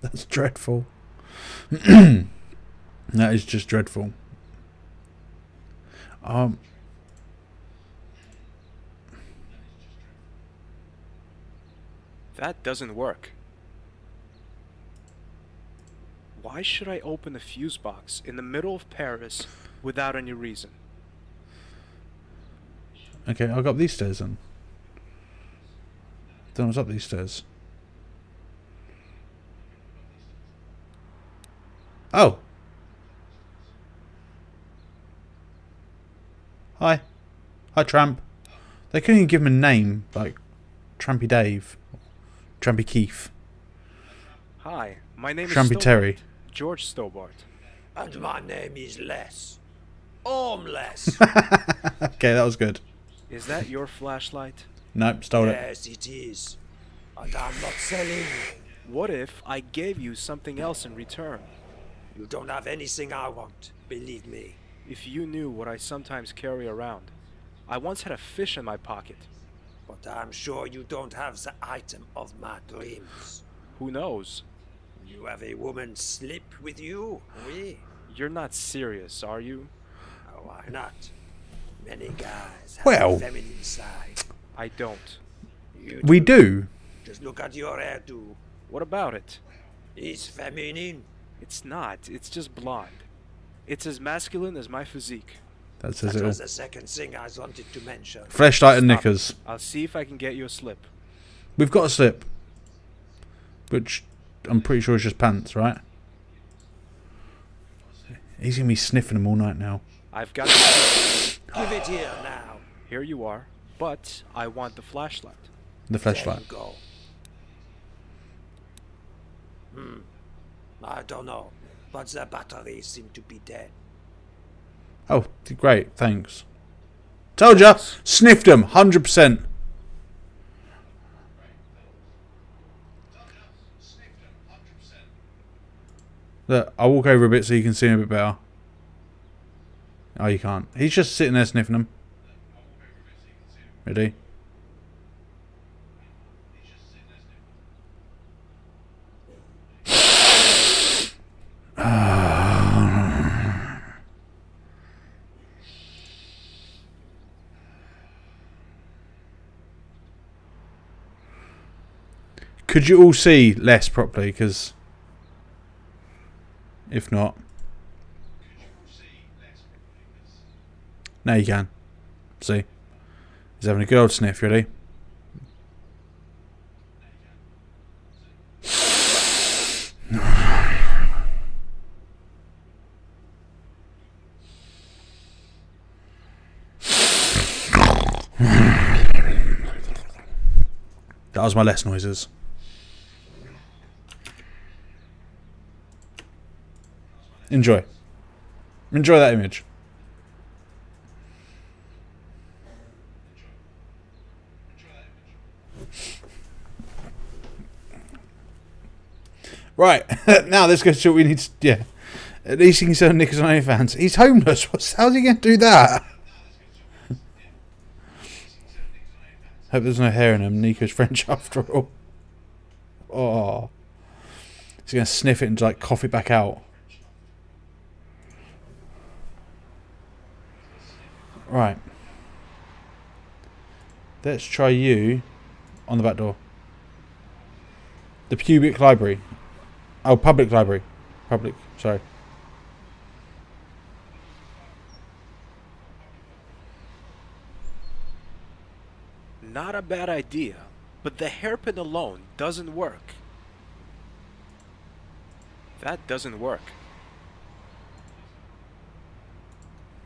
That's dreadful. that is just dreadful. Um. That doesn't work. Why should I open a fuse box in the middle of Paris without any reason? Okay, I'll go up these stairs then. Then I was up these stairs. Oh. Hi. Hi, Tramp. They couldn't even give him a name, like Trampy Dave. Trampy Keith. Hi, my name Trampy is Stobbart. Terry. George Stobbart. And my name is Les. Armless. Okay, that was good. Is that your flashlight? Nope, stole it. yes, it is. And I'm not selling. What if I gave you something else in return? You don't have anything I want, believe me. If you knew what I sometimes carry around. I once had a fish in my pocket. But I'm sure you don't have the item of my dreams. Who knows? You have a woman slip with you? Oui. You're not serious, are you? Oh, Why not? Many guys have Well- a feminine side. I don't. You We do. Just look at your hairdo. What about it? It's feminine. It's not. It's just blonde. It's as masculine as my physique. That says That it all. was the second thing I wanted to mention. Fleshlight and Stop. knickers. I'll see if I can get you a slip. We've got a slip. Which I'm pretty sure it's just pants, right? He's gonna be sniffing them all night now. I've got the Give it here now. Here you are. But I want the flashlight. The flashlight. go. Hmm. I don't know, but the batteries seem to be dead. Oh, great, thanks. Told ya, sniffed them, hundred percent. Look, I'll walk over a bit so you can see him a bit better. Oh, you can't. He's just sitting there sniffing them. Ready? Could you all see less properly? Because if not, now you can. See, he's having a good old sniff. really. That was my less noises. Enjoy. Enjoy that image. Right, now let's go to what we need to. Yeah. At least he can sell knickers on OnlyFans. He's homeless. What's, how's he going to do that? Hope there's no hair in him. Nico's French after all. Oh. He's going to sniff it and like cough it back out. Right. Let's try you on the back door. The pubic library. Oh, public library. Public, sorry. Not a bad idea, but the hairpin alone doesn't work. That doesn't work.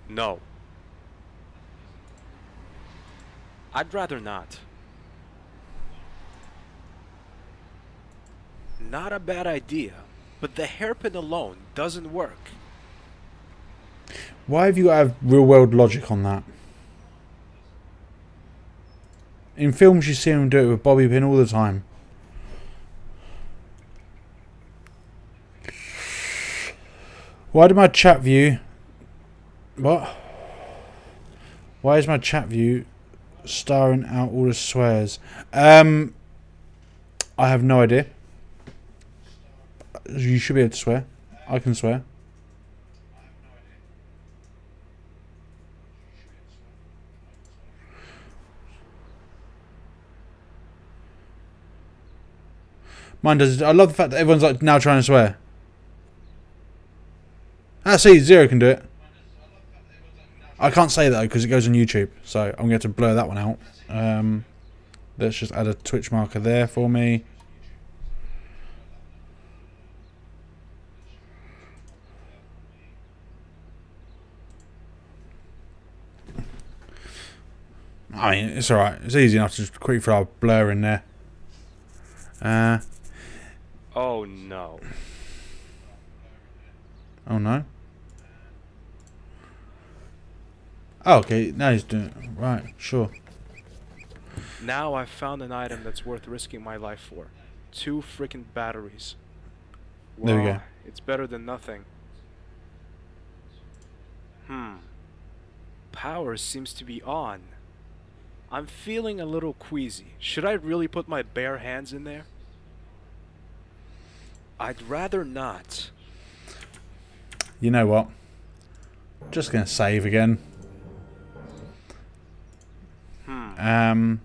No. I'd rather not. Not a bad idea, but the hairpin alone doesn't work. Why have you got have real world logic on that? In films, you see him do it with Bobby Pin all the time. Why did my chat view. What? Why is my chat view starring out all the swears? Um, I have no idea. You should be able to swear. I can swear. Mine does. I love the fact that everyone's like now trying to swear. I see, zero can do it. I can't say that because it goes on YouTube, so I'm going to blur that one out. Um, let's just add a Twitch marker there for me. I mean, it's alright. It's easy enough to just quickly throw a blur in there. Uh, Oh no. oh no. Oh, okay, now he's doing it. Right, sure. Now I've found an item that's worth risking my life for. Two freaking batteries. There we go. It's better than nothing. Hmm. Power seems to be on. I'm feeling a little queasy. Should I really put my bare hands in there? I'd rather not. You know what? Just gonna save again. Um,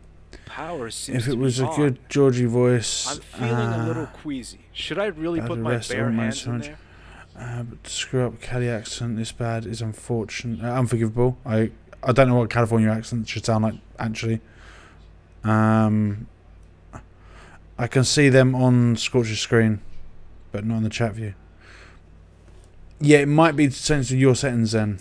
Power seems if it was a on. good Georgie voice, I'm feeling a little uh, queasy. Should I really put my bare hands in there? Uh, but screw up Cali accent this bad is unfortunate, uh, unforgivable. I I don't know what California accent should sound like actually. Um, I can see them on Scorch's screen. but not in the chat view. Yeah, it might be of your settings then.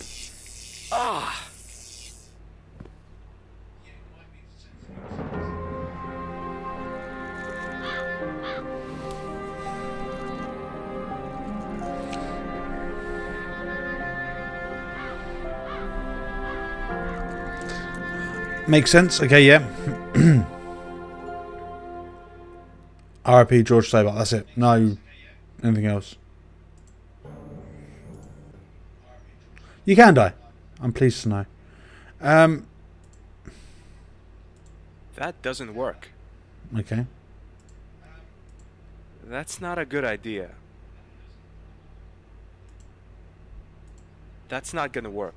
Makes sense. Okay, yeah. RIP George Stable. That's it. No, anything else. You can die. I'm pleased to know. Um. That doesn't work. Okay. That's not a good idea. That's not gonna work.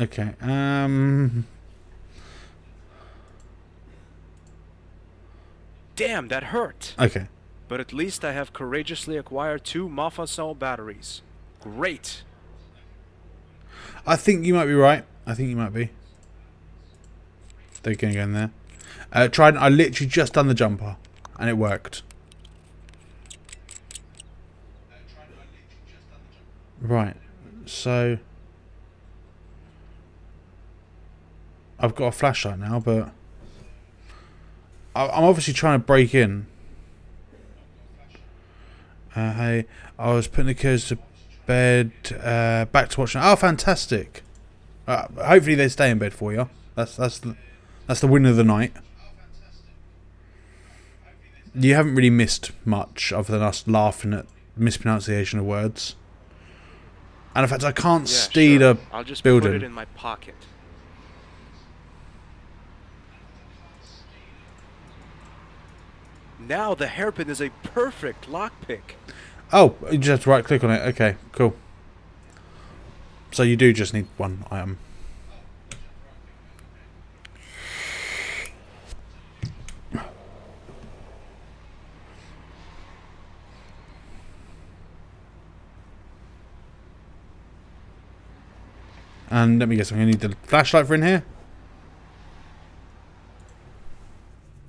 Okay. Um. Damn, that hurt. Okay. But at least I have courageously acquired two Mafasol batteries. Great. I think you might be right. I think you might be. They're going to go in there. Uh, tried. I literally just done the jumper, and it worked. Right. So I've got a flashlight now, but I- I'm obviously trying to break in. Uh, hey, I was putting the kids to bed. Uh, back to watching. Oh, fantastic! Uh, hopefully they stay in bed for you. That's that's the that's the win of the night. You haven't really missed much other than us laughing at mispronunciation of words. And in fact, I can't Yeah, steal sure. a I'll just building. put it in my pocket. Now the hairpin is a perfect lockpick. Oh, you just have to right click on it. Okay, cool. So you do just need one item. And let me guess, I'm going to need the flashlight for in here.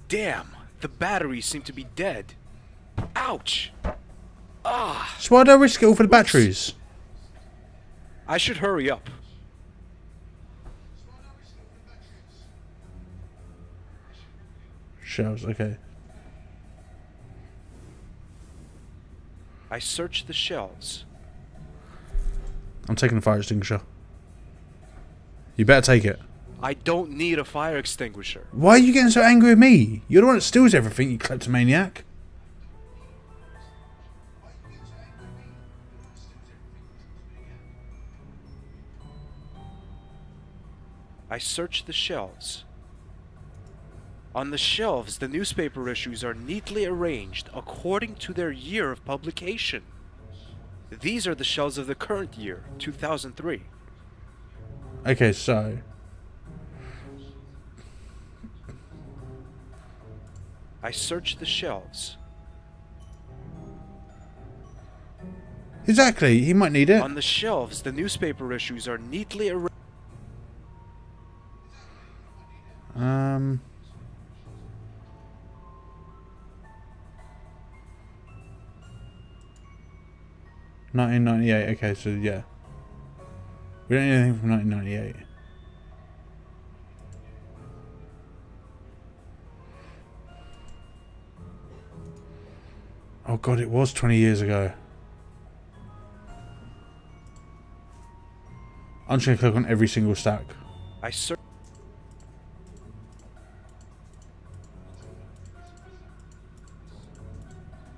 Damn, the batteries seem to be dead. Ouch! Ah, So why do I risk it all for the batteries? I should hurry up. Shells, okay. I search the shelves. I'm taking the fire extinguisher. You better take it. I don't need a fire extinguisher. Why are you getting so angry with me? You're the one that steals everything, you kleptomaniac. I search the shelves. On the shelves, the newspaper issues are neatly arranged according to their year of publication. These are the shelves of the current year, 2003. Okay, so. I search the shelves. Exactly, he might need it. On the shelves, the newspaper issues are neatly arranged. Um. Nineteen ninety eight. Okay, so yeah, we don't need anything from nineteen ninety eight. God, it was twenty years ago. I'm just gonna click on every single stack. I search.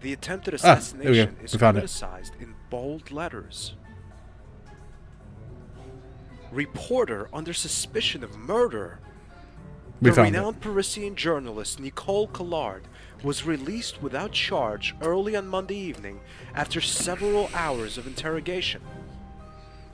The attempted Ah, there we go. assassination is We found it. criticized in bold letters. Reporter under suspicion of murder. We the found it. renowned Parisian journalist Nicole Collard was released without charge early on Monday evening after several hours of interrogation.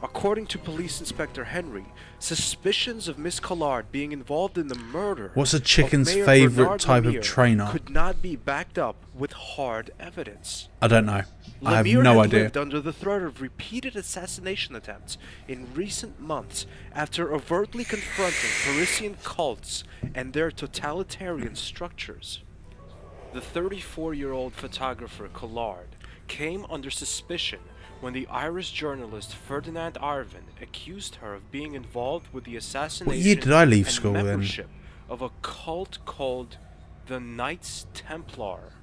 According to Police Inspector Henry, suspicions of Miss Collard being involved in the murder What's a of chicken's Mayor favourite Bernard type of trainer? could not be backed up with hard evidence. I don't know. I have Lemire no had idea. lived under the threat of repeated assassination attempts in recent months after overtly confronting Parisian cults and their totalitarian structures. The 34 year old photographer Collard came under suspicion when the Irish journalist Ferdinand Arvin accused her of being involved with the assassination did I leave and school then? membership of a cult called the Knights Templar.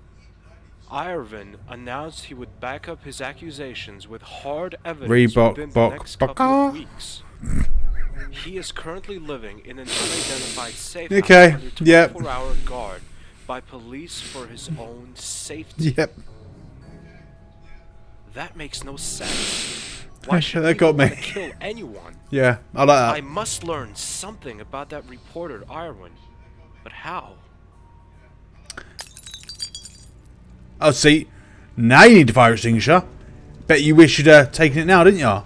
Irvin announced he would back up his accusations with hard evidence Reebok, within the bok, next couple of weeks. He is currently living in an unidentified safe Okay, house under yep. 24-hour guard by police for his own safety. Yep. That makes no sense. Why should That got me. kill anyone? Yeah, I like that. I must learn something about that reporter Irwin. But how? Oh, see, now you need a fire extinguisher. Bet you wish you'd uh, taken it now, didn't you?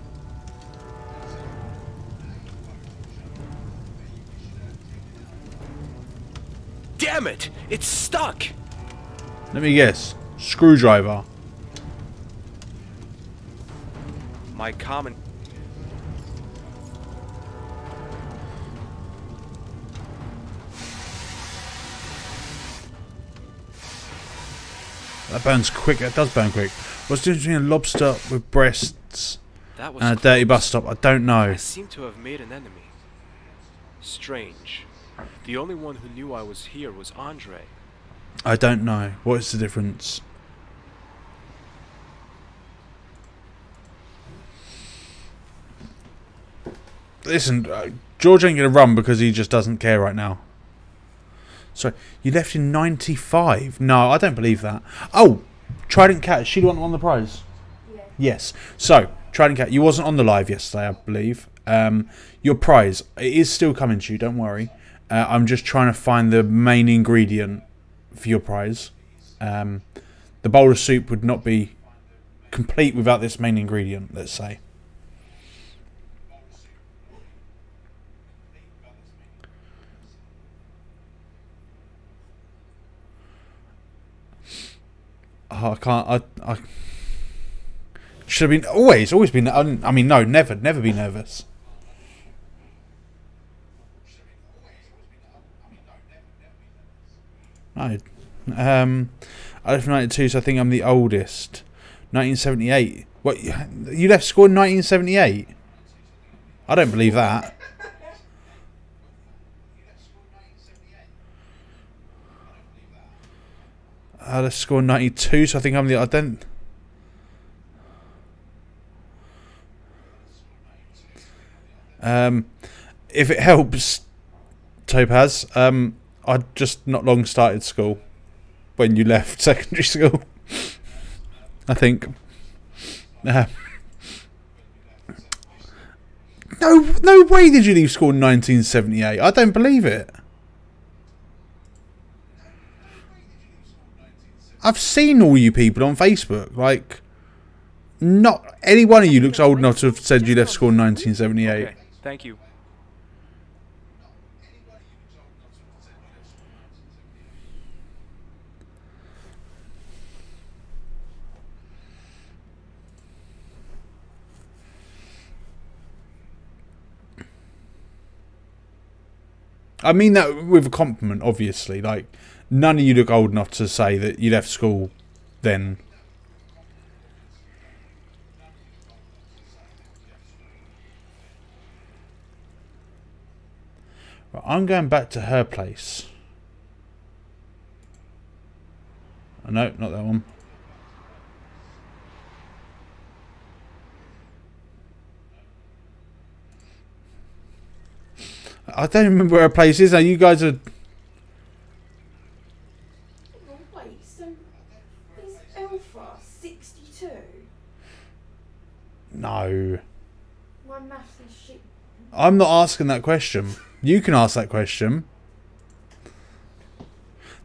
Damn it! It's stuck! Let me guess. Screwdriver. My common That burns quick. That does burn quick. What's the difference between a lobster with breasts that was and a dirty bus stop? I don't know. I seem to have made an enemy. Strange. The only one who knew I was here was Andre. I don't know. What is the difference? Listen, uh, George ain't gonna run because he just doesn't care right now. So you left in '95? No, I don't believe that. Oh, Trident Cat. She the one won the prize? Yes. So Trident Cat, you wasn't on the live yesterday, I believe. Um, your prize it is still coming to you. Don't worry. Uh, I'm just trying to find the main ingredient for your prize. Um, the bowl of soup would not be complete without this main ingredient. Let's say. Oh, I can't. I, I should have been always, always been. I mean, no, never, never be nervous. No, um, I left in '92, so I think I'm the oldest. 1978. What? You left school in 1978? I don't believe that. Left school in '92, so I think I'm the. I don't. Um, if it helps, Topaz, um, I just not long started school when you left secondary school. I think. Uh, no, no way did you leave school in 1978. I don't believe it. I've seen all you people on Facebook. Like, not any one of you looks old enough to have said you left school in 1978. Okay, thank you. I mean that with a compliment, obviously. Like, none of you look old enough to say that you left school then. Right, I'm going back to her place. Oh, no, not that one. I don't remember where her place is now. You guys are. Oh, wait, so is Alpha 62? No. My maths is shit. I'm not asking that question. You can ask that question.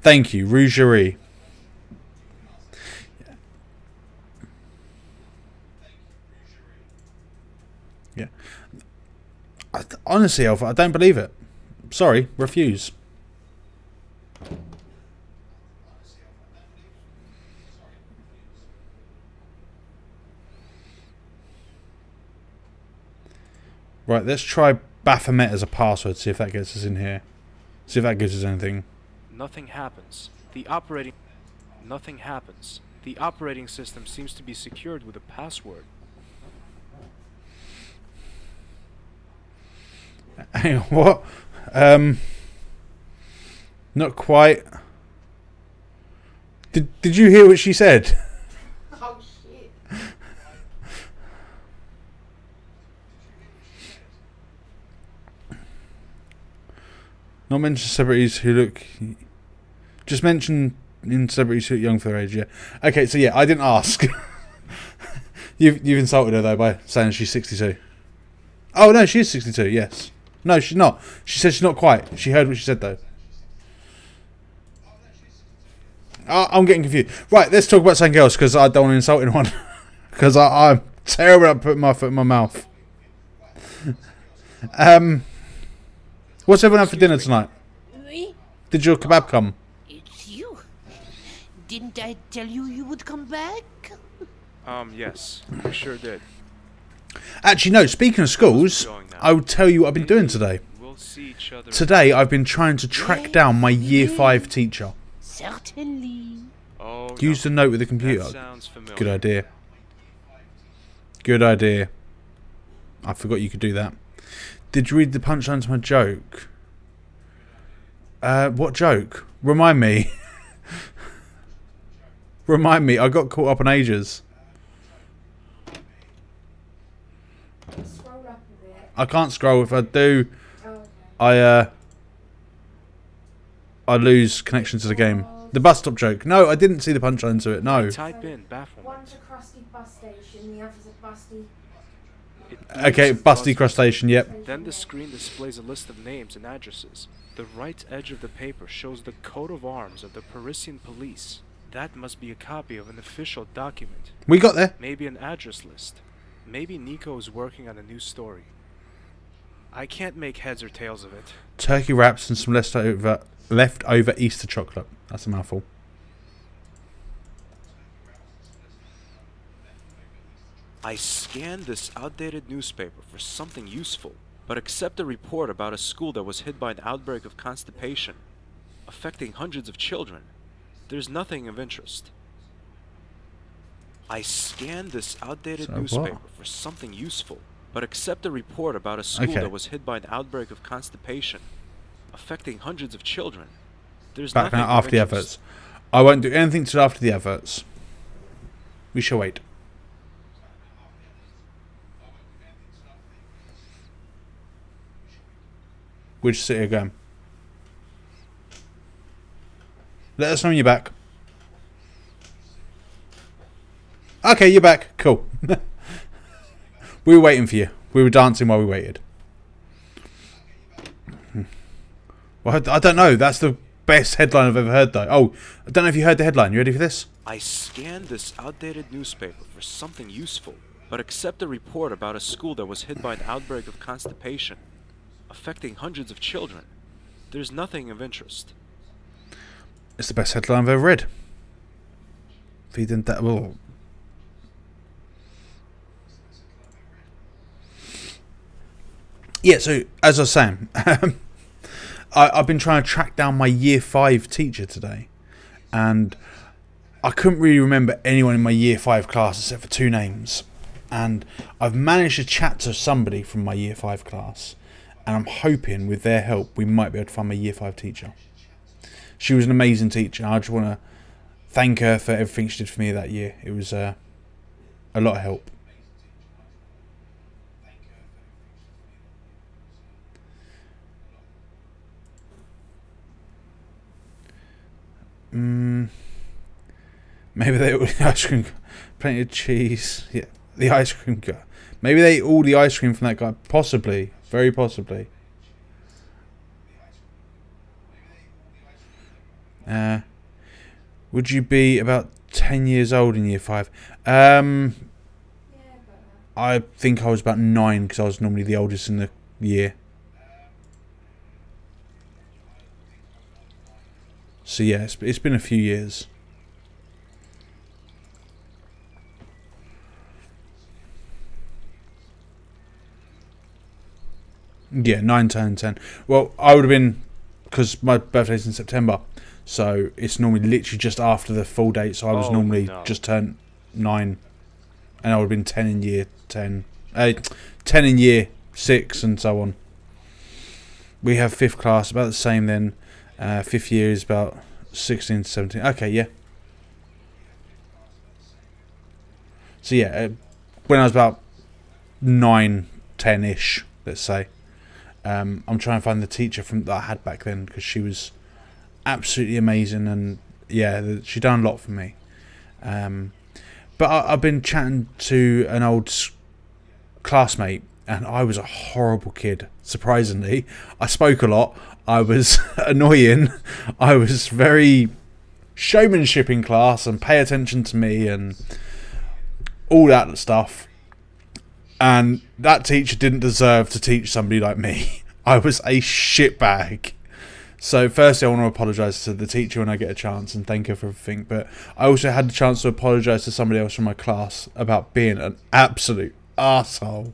Thank you, Rougerie. Yeah. I, honestly, Alpha, I don't believe it. Sorry, refuse. Right, let's try Baphomet as a password, see if that gets us in here. See if that gives us anything. Nothing happens. The operating. nothing happens. The operating system seems to be secured with a password. Hang on, what? Um, not quite. Did Did you hear what she said? Oh shit. Not mention celebrities who look. Just mention in celebrities who look young for their age. Yeah. Okay. So yeah, I didn't ask. you've You've insulted her though by saying she's sixty two. Oh no, she is sixty two. Yes. No, she's not. She said she's not quite. She heard what she said though. I'm getting confused. Right, let's talk about something else because I don't want to insult anyone. Because I'm terrible at putting my foot in my mouth. um, what's everyone have for dinner tonight? Oui, Did your kebab come? it's you. Didn't I tell you you would come back? Um, yes, I sure did. Actually, no. Speaking of schools, I will tell you what I've been doing today. We'll see each other. Today, I've been trying to track down my year five teacher. Certainly. Oh, Use the note with the That computer. sounds familiar. Good idea. Good idea. I forgot you could do that. Did you read the punchline to my joke? Uh, what joke? Remind me. Remind me. I got caught up in ages. Scroll up a bit. I can't scroll. If I do, Oh, okay. I uh, I lose connection to the game. The bus stop joke. No, I didn't see the punchline to it. No. Type in bafflement. One's a crusty bus station, the other's a busty. It Okay, beeps and busty crustacean. Yep. Then the screen displays a list of names and addresses. The right edge of the paper shows the coat of arms of the Parisian police. That must be a copy of an official document. We got there. Maybe an address list. Maybe Nico is working on a new story. I can't make heads or tails of it. Turkey wraps and some leftover leftover Easter chocolate. That's a mouthful. I scanned this outdated newspaper for something useful, but except a report about a school that was hit by an outbreak of constipation, affecting hundreds of children. There's nothing of interest. I scanned this outdated So what? newspaper for something useful, but except a report about a school Okay. that was hit by an outbreak of constipation, affecting hundreds of children. There's Back nothing after the adverts. I won't do anything till after the adverts. We shall wait. Which city again? Let us know when you're back. Okay, you're back. Cool. we were waiting for you. We were dancing while we waited. Well, I don't know. That's the best headline I've ever heard, though. Oh, I don't know if you heard the headline. You ready for this? I scanned this outdated newspaper for something useful, but accept a report about a school that was hit by an outbreak of constipation, affecting hundreds of children. There's nothing of interest. It's the best headline I've ever read. If you didn't that well. Yeah, so as I was saying, I, I've been trying to track down my year five teacher today, and I couldn't really remember anyone in my year five class except for two names. And I've managed to chat to somebody from my year five class, and I'm hoping with their help we might be able to find my year five teacher. She was an amazing teacher. I just want to thank her for everything she did for me that year. It was uh, a lot of help. Mm, maybe they all the ice cream, plenty of cheese. Yeah, the ice cream guy. Maybe they all the ice cream from that guy. Possibly, very possibly. Uh, would you be about ten years old in year five? Um, I think I was about nine because I was normally the oldest in the year. So yeah, it's, it's been a few years. Yeah, 9, 10, 10. Well, I would have been, because my birthday's in September, so it's normally literally just after the full date. So I was Oh, normally no. just turned nine, and I would have been ten in year ten, uh, ten in year six, and so on. We have fifth class about the same then. Uh, fifth year is about sixteen to seventeen. Okay, yeah. So yeah, uh, when I was about nine, ten ish, let's say. Um, I'm trying to find the teacher from that I had back then because she was absolutely amazing and yeah, she done a lot for me. Um, but I, I've been chatting to an old classmate and I was a horrible kid. Surprisingly, I spoke a lot. I was annoying. I was very showmanship in class and pay attention to me and all that stuff and that teacher didn't deserve to teach somebody like me. I was a shitbag. So firstly, I want to apologise to the teacher when I get a chance and thank her for everything. But I also had the chance to apologise to somebody else from my class about being an absolute asshole.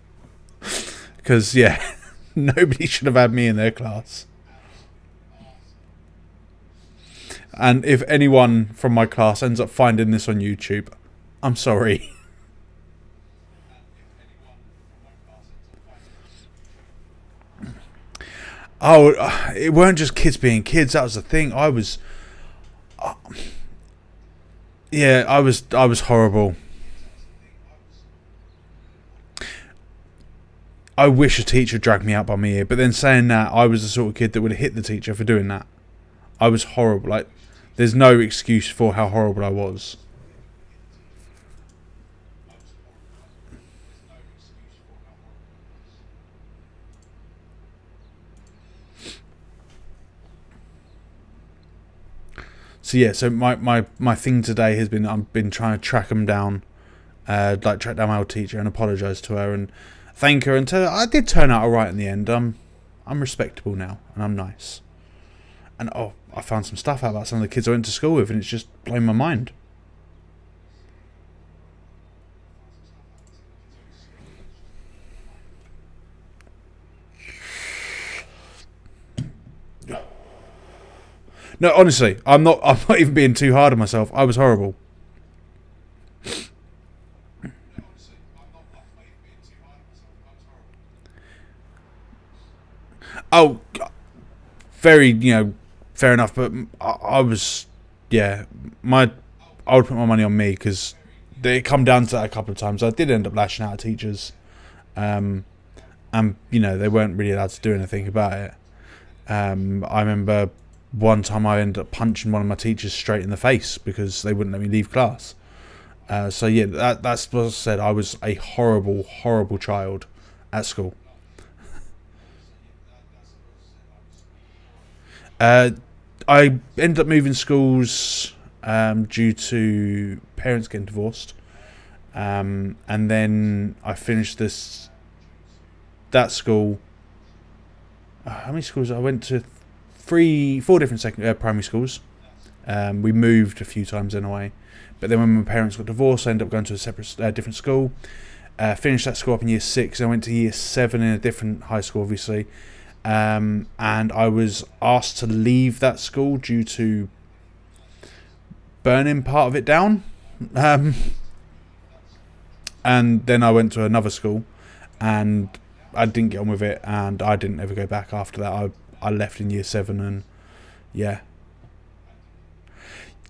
Because yeah, nobody should have had me in their class. And if anyone from my class ends up finding this on YouTube, I'm sorry. Oh, it weren't just kids being kids. That was the thing. I was, uh, yeah, I was, I was horrible. I wish a teacher dragged me out by my ear, but then saying that, I was the sort of kid that would have hit the teacher for doing that. I was horrible. Like, there's no excuse for how horrible I was. So yeah, so my, my, my thing today has been I've been trying to track them down, uh, like track down my old teacher and apologise to her and thank her and tell her I did turn out alright in the end. I'm I'm respectable now and I'm nice. And oh, I found some stuff out about some of the kids I went to school with and it's just blown my mind. No, honestly, I'm not. I'm not even being too hard on myself. I was horrible. Oh, very, you know, fair enough. But I, I was, yeah, my, I would put my money on me because they come down to that a couple of times. I did end up lashing out at teachers, um, and you know they weren't really allowed to do anything about it. Um, I remember one time I ended up punching one of my teachers straight in the face because they wouldn't let me leave class. Uh, so yeah, that, that's what I said. I was a horrible, horrible child at school. Uh, I ended up moving schools um, due to parents getting divorced, um, and then I finished this that school. Uh, how many schools? I went to three, four different second, uh, primary schools. Um, we moved a few times in a way, but then when my parents got divorced, I ended up going to a separate, uh, different school. Uh, finished that school up in year six. I went to year seven in a different high school, obviously, um, and I was asked to leave that school due to burning part of it down. Um, and then I went to another school, and I didn't get on with it, and I didn't ever go back after that. I I left in year seven, and yeah.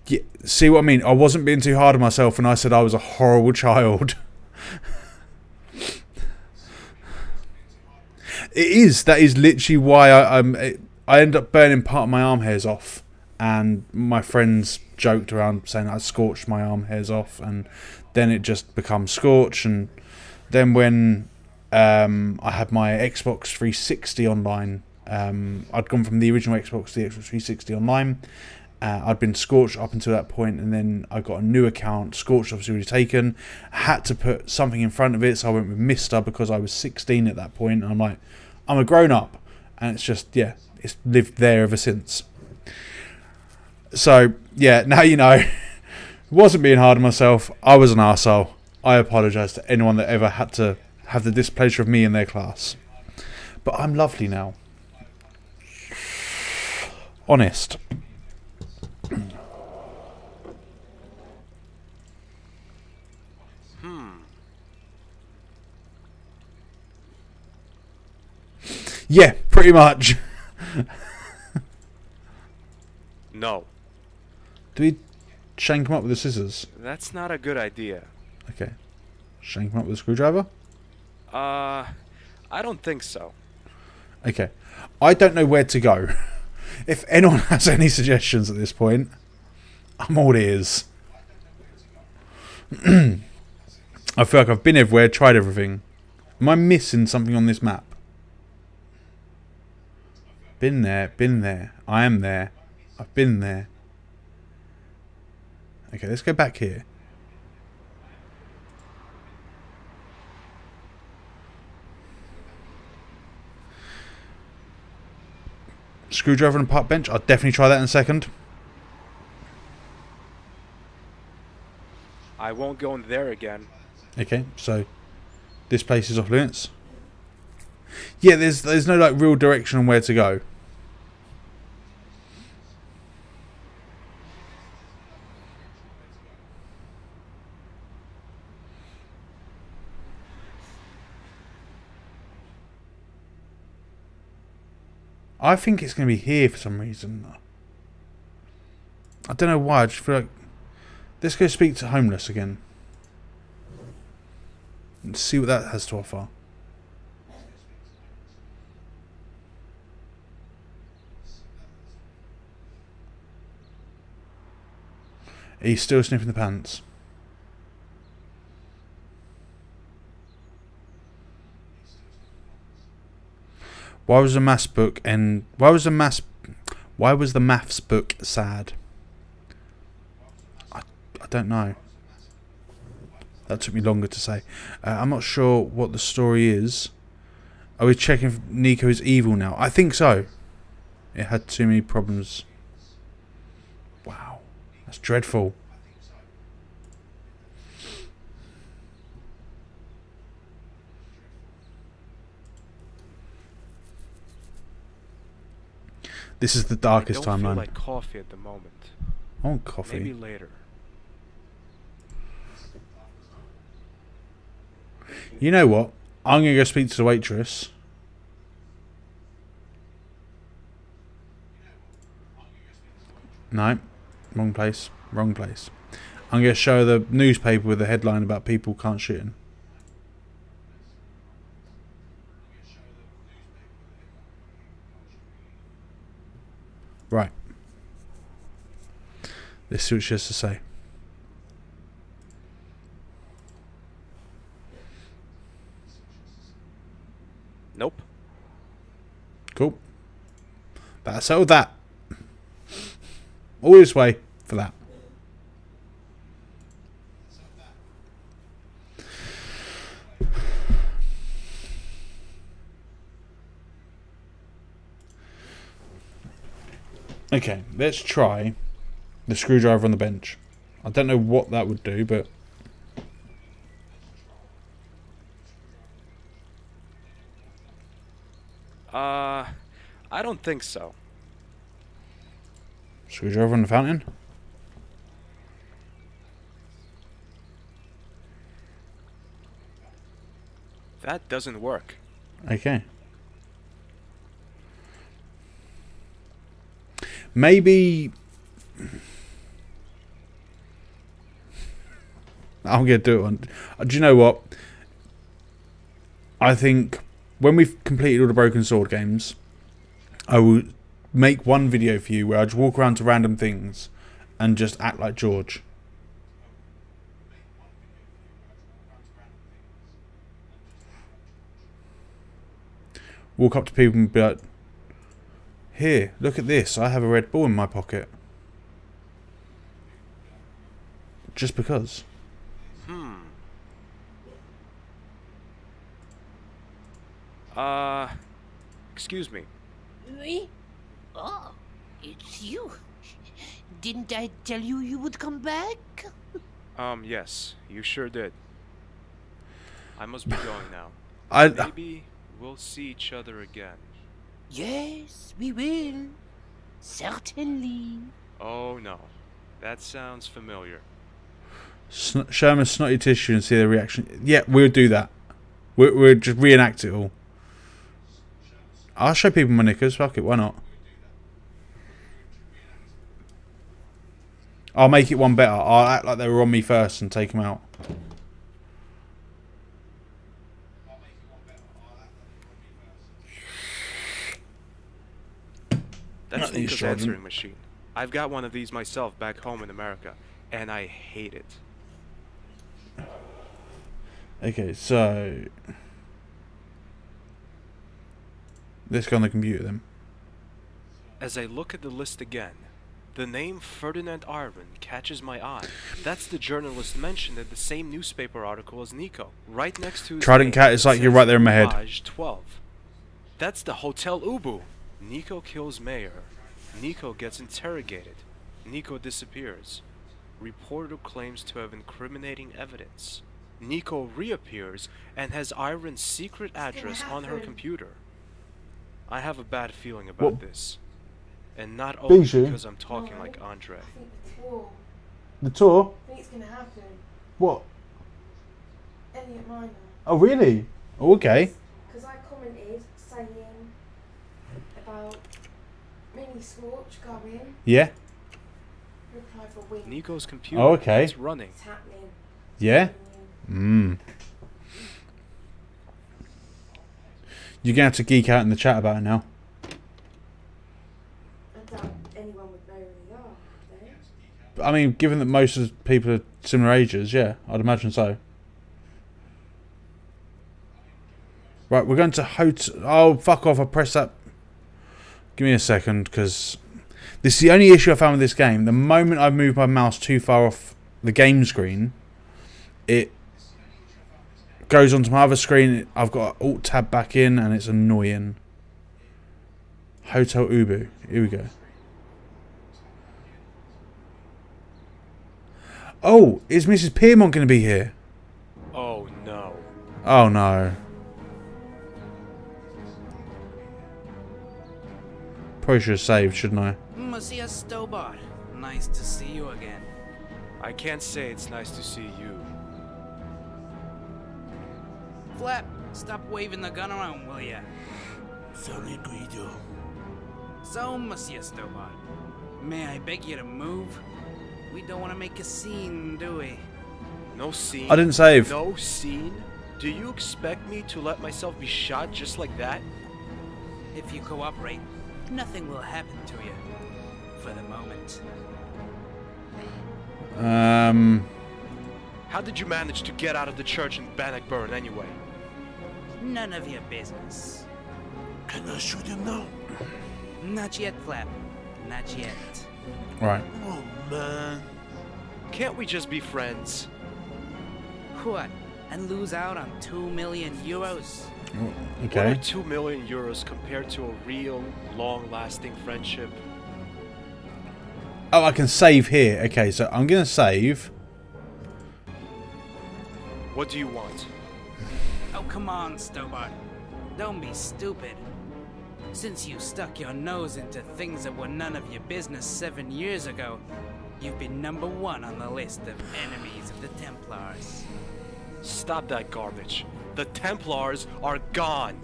Yeah, see what I mean? I wasn't being too hard on myself when I said I was a horrible child. it is. That is literally why I um I end up burning part of my arm hairs off, and my friends joked around saying I scorched my arm hairs off, and then it just becomes scorch, and then when um, I had my Xbox 360 online, um, I'd gone from the original Xbox to the Xbox 360 online. Uh, I'd been scorched up until that point, and then I got a new account. Scorched obviously already taken. Had to put something in front of it, so I went with Mister because I was 16 at that point. And I'm like, I'm a grown up, and it's just yeah, it's lived there ever since. So yeah, now you know. Wasn't being hard on myself. I was an arsehole. I apologise to anyone that ever had to have the displeasure of me in their class. But I'm lovely now. Honest. Hmm. Yeah, pretty much. No, Do we shank him up with the scissors? that's not a good idea. Okay. Shank him up with a screwdriver? Uh, I don't think so. Okay. I don't know where to go. If anyone has any suggestions at this point, I'm all ears. I feel like I've been everywhere, tried everything. Am I missing something on this map? Been there, been there. I am there. I've been there. Okay, let's go back here. Screwdriver and park bench. I'll definitely try that in a second. I won't go in there again. Okay, so this place is off limits. Yeah, there's there's no like real direction on where to go. I think it's going to be here for some reason. I don't know why. I just feel like let's go speak to homeless again and see what that has to offer. He's still sniffing the pants. Why was the maths book and why was the maths why was the maths book sad? I, I don't know. That took me longer to say. Uh, I'm not sure what the story is. Are we checking if Nico is evil now? I think so. It had too many problems. Wow. That's dreadful. This is the I darkest don't feel like coffee at the moment. I want coffee. Maybe later. You know what? I'm going to go speak to the waitress. No, wrong place. Wrong place. I'm going to show the newspaper with a headline about people can't shit Right. Let's see what she has to say. Nope. Cool. That settled that. Always way for that. Okay, let's try the screwdriver on the bench. I don't know what that would do, but Uh, I don't think so. screwdriver on the fountain. That doesn't work. Okay. Maybe. I'm going to do it uh, Do you know what? I think when we've completed all the Broken Sword games, I will make one video for you where I just walk around to random things and just act like George. Walk up to people and be like, Here, look at this. I have a Red Bull in my pocket. Just because. Hmm. Uh, excuse me. Me? Oh, it's you. Didn't I tell you you would come back? Um, yes, you sure did. I must be going now. I, Maybe we'll see each other again. Yes, we will. Certainly. Oh no. That sounds familiar. Sn- show them a snotty tissue and see their reaction. Yeah, we'll do that. We'll, we'll just reenact it all. I'll show people my knickers. Fuck it, why not? I'll make it one better. I'll act like they were on me first and take them out. That's Not answering machine. I've got one of these myself back home in America, and I hate it. Okay, so let's go on the computer then. As I look at the list again, the name Ferdinand Arvin catches my eye. That's the journalist mentioned in the same newspaper article as Nico, right next to his Trident Cat is it like you're right there in my head. 12. That's the Hotel Ubu. Nico kills Mayor. Nico gets interrogated. Nico disappears. Reporter claims to have incriminating evidence. Nico reappears and has Iron's secret address on her computer. I have a bad feeling about What- this. And not only Bijou? because I'm talking No. like Andre. I think the tour. The tour? I think it's gonna happen. What? Elliot Minor. Oh, really? Oh, okay. Because I commented saying about Mini Scorch going. Yeah. Reply for win. Nico's computer Oh, okay. is running. It's happening. Yeah. Mmm. You're going to have to geek out in the chat about it now. I doubt anyone would know who they are. I mean, given that most of the people are similar ages, yeah, I'd imagine so. Right, we're going to hotel. Oh, fuck off! I pressed that. Give me a second, because this is the only issue I found with this game. The moment I move my mouse too far off the game screen, it goes onto my other screen. I've got Alt tab back in, and it's annoying. Hotel Ubu. Here we go. Oh, is Mrs. Piermont going to be here? Oh no. Oh no. Probably should have saved, shouldn't I? Monsieur Stobbart, nice to see you again. I can't say it's nice to see you. Flap, stop waving the gun around, will ya? Sorry, Guido. So, Monsieur Stobbart, may I beg you to move? We don't want to make a scene, do we? No scene. I didn't save. No scene? Do you expect me to let myself be shot just like that? If you cooperate, nothing will happen to you. For the moment. Um, How did you manage to get out of the church in Bannockburn anyway? None of your business. Can I shoot him now? Not yet, Flap. Not yet. right. Oh, man. Can't we just be friends? What? And lose out on two million euros? What are Okay. two million euros compared to a real, long-lasting friendship? Oh, I can save here. Okay, so I'm going to save. What do you want? Oh, come on, Stobbart. Don't be stupid. Since you stuck your nose into things that were none of your business seven years ago, you've been number one on the list of enemies of the Templars. Stop that garbage. The Templars are gone.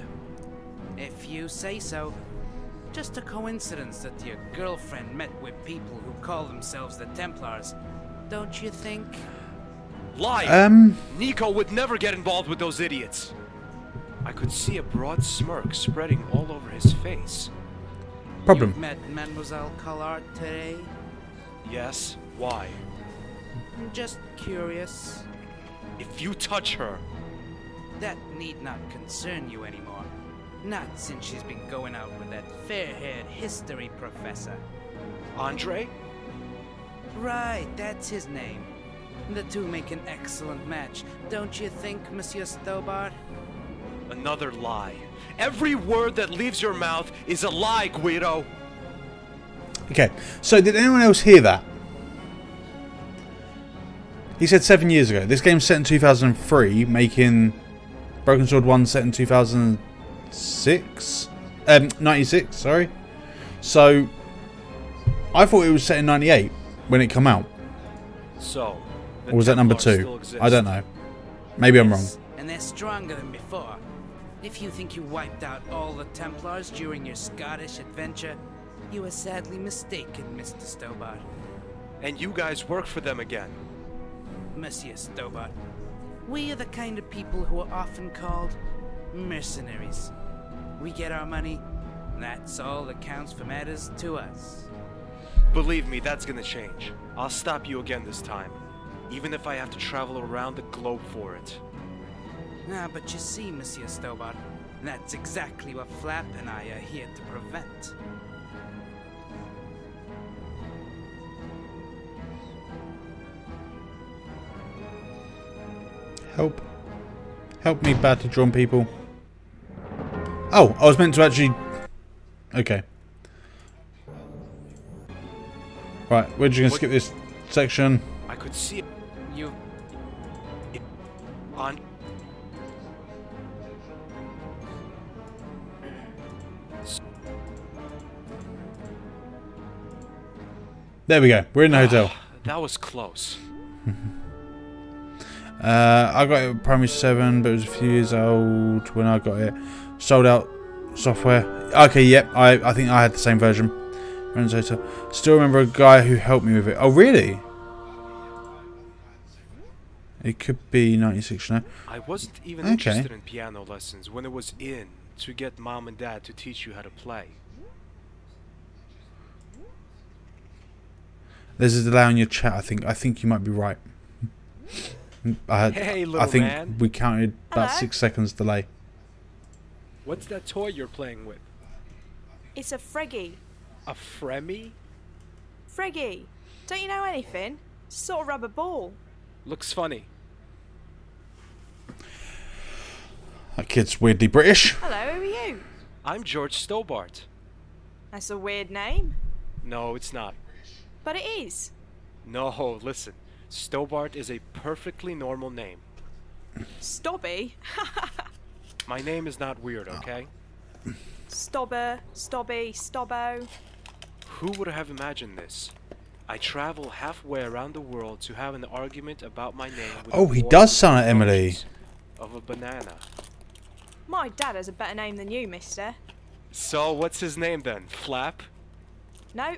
If you say so. Just a coincidence that your girlfriend met with people who call themselves the Templars. Don't you think? Lie! Um, Nico would never get involved with those idiots. I could see a broad smirk spreading all over his face. problem. You've met Mademoiselle Collard today? Yes, why? I'm just curious. If you touch her, That need not concern you anymore. Not since she's been going out with that fair-haired history professor. Andre? Right, that's his name. The two make an excellent match, don't you think, Monsieur Stobbart? Another lie. Every word that leaves your mouth is a lie, Guido. Okay, so did anyone else hear that? He said seven years ago. This game's set in 2003, making Broken Sword 1 set in 2006? Um, 96, sorry. So, I thought it was set in 98 when it come out. So, Or was that number two? I don't know. Maybe I'm wrong. And they're stronger than before. If you think you wiped out all the Templars during your Scottish adventure, you are sadly mistaken, Mr. Stobbart. And you guys work for them again. Monsieur Stobbart. We are the kind of people who are often called mercenaries. We get our money, and that's all that counts for matters to us. Believe me, that's gonna change. I'll stop you again this time. Even if I have to travel around the globe for it. Ah, but you see, Monsieur Stobbart, that's exactly what Flap and I are here to prevent. Help. Help me, badly drawn people. Oh, I was meant to actually... Okay. Right, we're just going to skip this section. I could see You. on. There we go. We're in the ah, hotel. That was close. Uh, I got it at primary seven, but it was a few years old when I got it. Sold out software. Okay, yep. I, I think I had the same version. Still remember a guy who helped me with it. Oh, really? It could be 96, you know. I wasn't even Okay. interested in piano lessons when it was in to get mom and dad to teach you how to play. There's a delay on your chat, I think. I think you might be right. I, had, Hey, I think man. we counted about Hello? six seconds delay. What's that toy you're playing with? It's a Freggy. A Fremy? Freggy. Don't you know anything? Sort of rubber ball. Looks funny. That kid's weirdly British. Hello, who are you? I'm George Stobbart. That's a weird name. No, it's not. But it is. No, listen. Stobbart is a perfectly normal name. Stobby. My name is not weird, oh. okay? Stobber. Stobby. Stobbo. Who would have imagined this? I travel halfway around the world to have an argument about my name with Oh, he does sound like Emily. Of a banana. My dad has a better name than you, mister. So, what's his name then? Flap? No.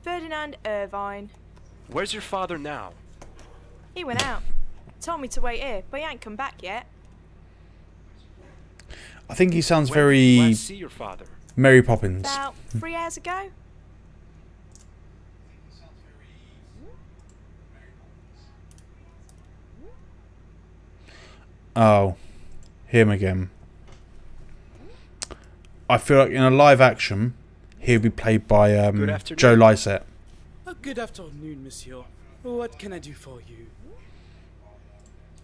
Ferdinand Irvine. Where's your father now? He went out. Told me to wait here, but he ain't come back yet. I think he sounds When very last see your father? Mary Poppins. About three hours ago. Oh, him again. I feel like in a live action, he'll be played by um, Joe Lycett. Oh, good afternoon, monsieur. What can I do for you?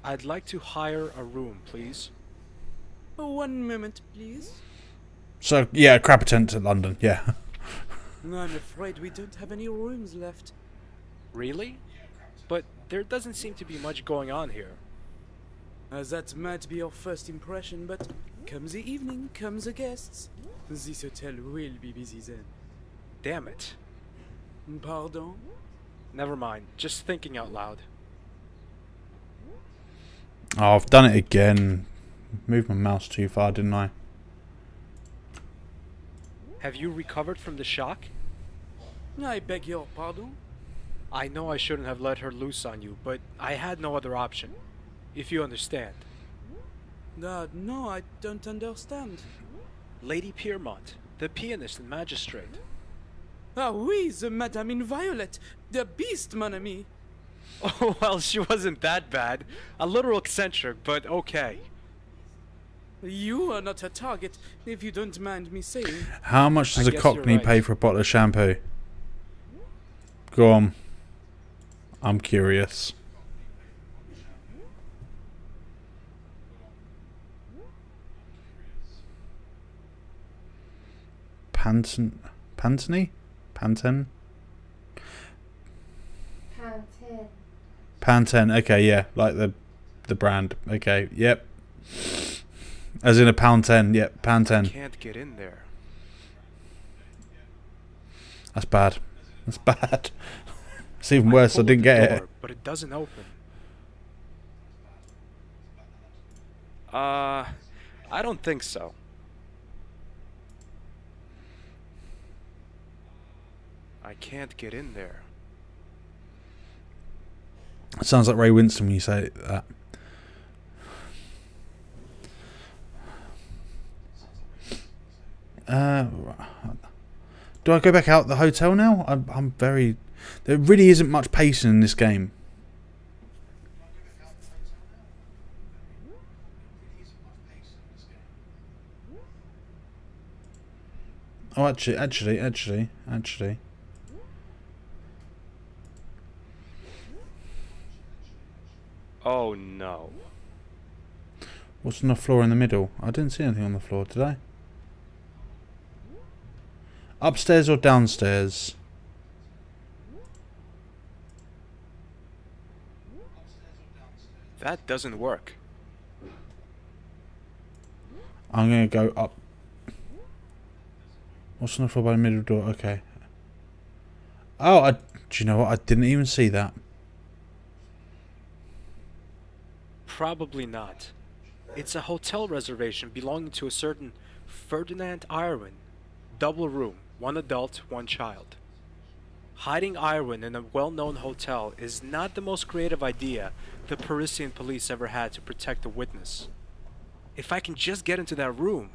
I'd like to hire a room, please. One moment, please. So yeah, crap attempt to London. Yeah. I'm afraid we don't have any rooms left. Really? But there doesn't seem to be much going on here. Uh, that might be your first impression, but come the evening, come the guests. This hotel will be busy then. Damn it. Pardon? Never mind. Just thinking out loud. Oh, I've done it again. Moved my mouse too far, didn't I? Have you recovered from the shock? I beg your pardon? I know I shouldn't have let her loose on you, but I had no other option. If you understand. Uh, no, I don't understand. Lady Piermont, the pianist and magistrate. Ah oui, the Madame in Violet, the beast, mon ami. Oh, well, she wasn't that bad. A little eccentric, but okay. You are not a target, if you don't mind me saying. How much does I a cockney right. pay for a bottle of shampoo? Go on. I'm curious. Panton, Pantony, Panten, Pantene. Okay, yeah, like the the brand. Okay, yep. As in a pound ten. Yep, pound ten. Can't get in there. That's bad. That's bad. It's even worse. I, pulled didn't get door, it. But it doesn't open. Uh, I don't think so. I can't get in there. Sounds like Ray Winstone when you say that. Uh, do I go back out the hotel now? I'm, I'm very. There really isn't much pacing in this game. Oh, actually, actually, actually, actually. Oh no. What's on the floor in the middle? I didn't see anything on the floor, did I? Upstairs or downstairs? That doesn't work. I'm gonna go up. What's on the floor by the middle door? Okay. Oh, I, do you know what? I didn't even see that. Probably not. It's a hotel reservation belonging to a certain Ferdinand Irwin. Double room, one adult, one child. Hiding Irwin in a well-known hotel is not the most creative idea the Parisian police ever had to protect a witness. If I can just get into that room.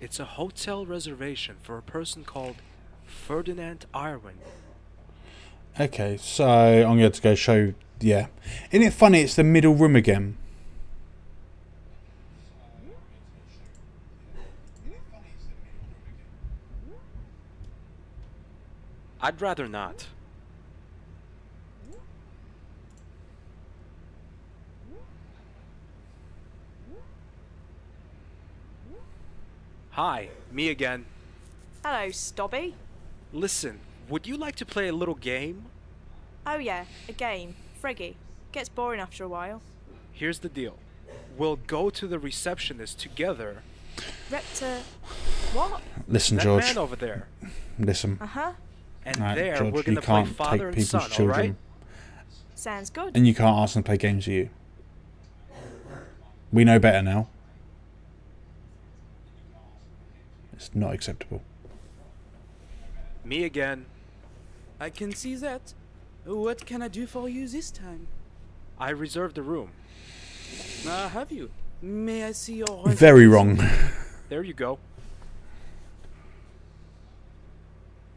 It's a hotel reservation for a person called Ferdinand Irwin. Okay, so I'm going to go show. Yeah, isn't it funny? It's the middle room again. I'd rather not. Hi, me again. Hello, Stobby. Listen, would you like to play a little game? Oh yeah, a game. Friggy. Gets boring after a while. Here's the deal. We'll go to the receptionist together. Rector. What? Listen, that George. man over there. Listen. Uh huh. And Alright, there George, we're you gonna play can't father take and people's son, children, alright? Sounds good. and you can't ask them to play games with you. We know better now. It's not acceptable. Me again. I can see that. What can I do for you this time? I reserved a room. Ah, have you? May I see your Very wrong. There you go.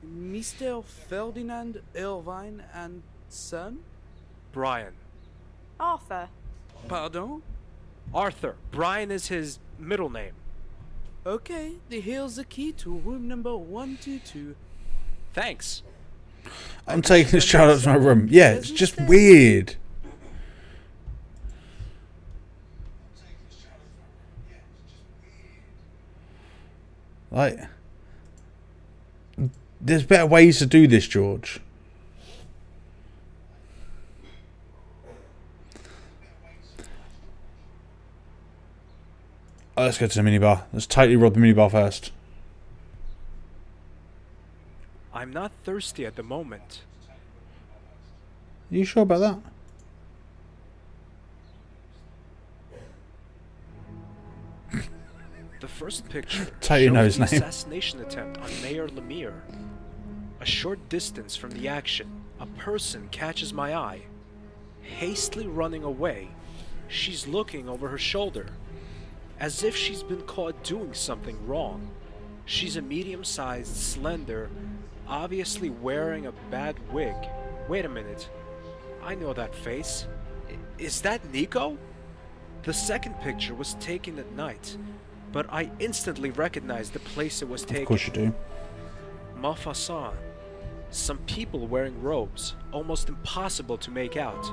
Mr. Ferdinand Irvine and son? Brian. Arthur. Pardon? Arthur. Brian is his middle name. Okay, the here's the key to room number 122. Thanks. I'm taking this child up to my room. Yeah, it's just weird. Like, there's better ways to do this, George. Oh, let's go to the minibar. Let's totally rob the minibar first. I'm not thirsty at the moment. Are you sure about that? The first picture shows know his the name. assassination attempt on Mayor Lemire. A short distance from the action, a person catches my eye. Hastily running away, she's looking over her shoulder, as if she's been caught doing something wrong. She's a medium-sized, slender, obviously wearing a bad wig. Wait a minute. I know that face. I- Is that Nico? The second picture was taken at night, but I instantly recognized the place it was taken. Of course you do. Montfaucon. Some people wearing robes, almost impossible to make out.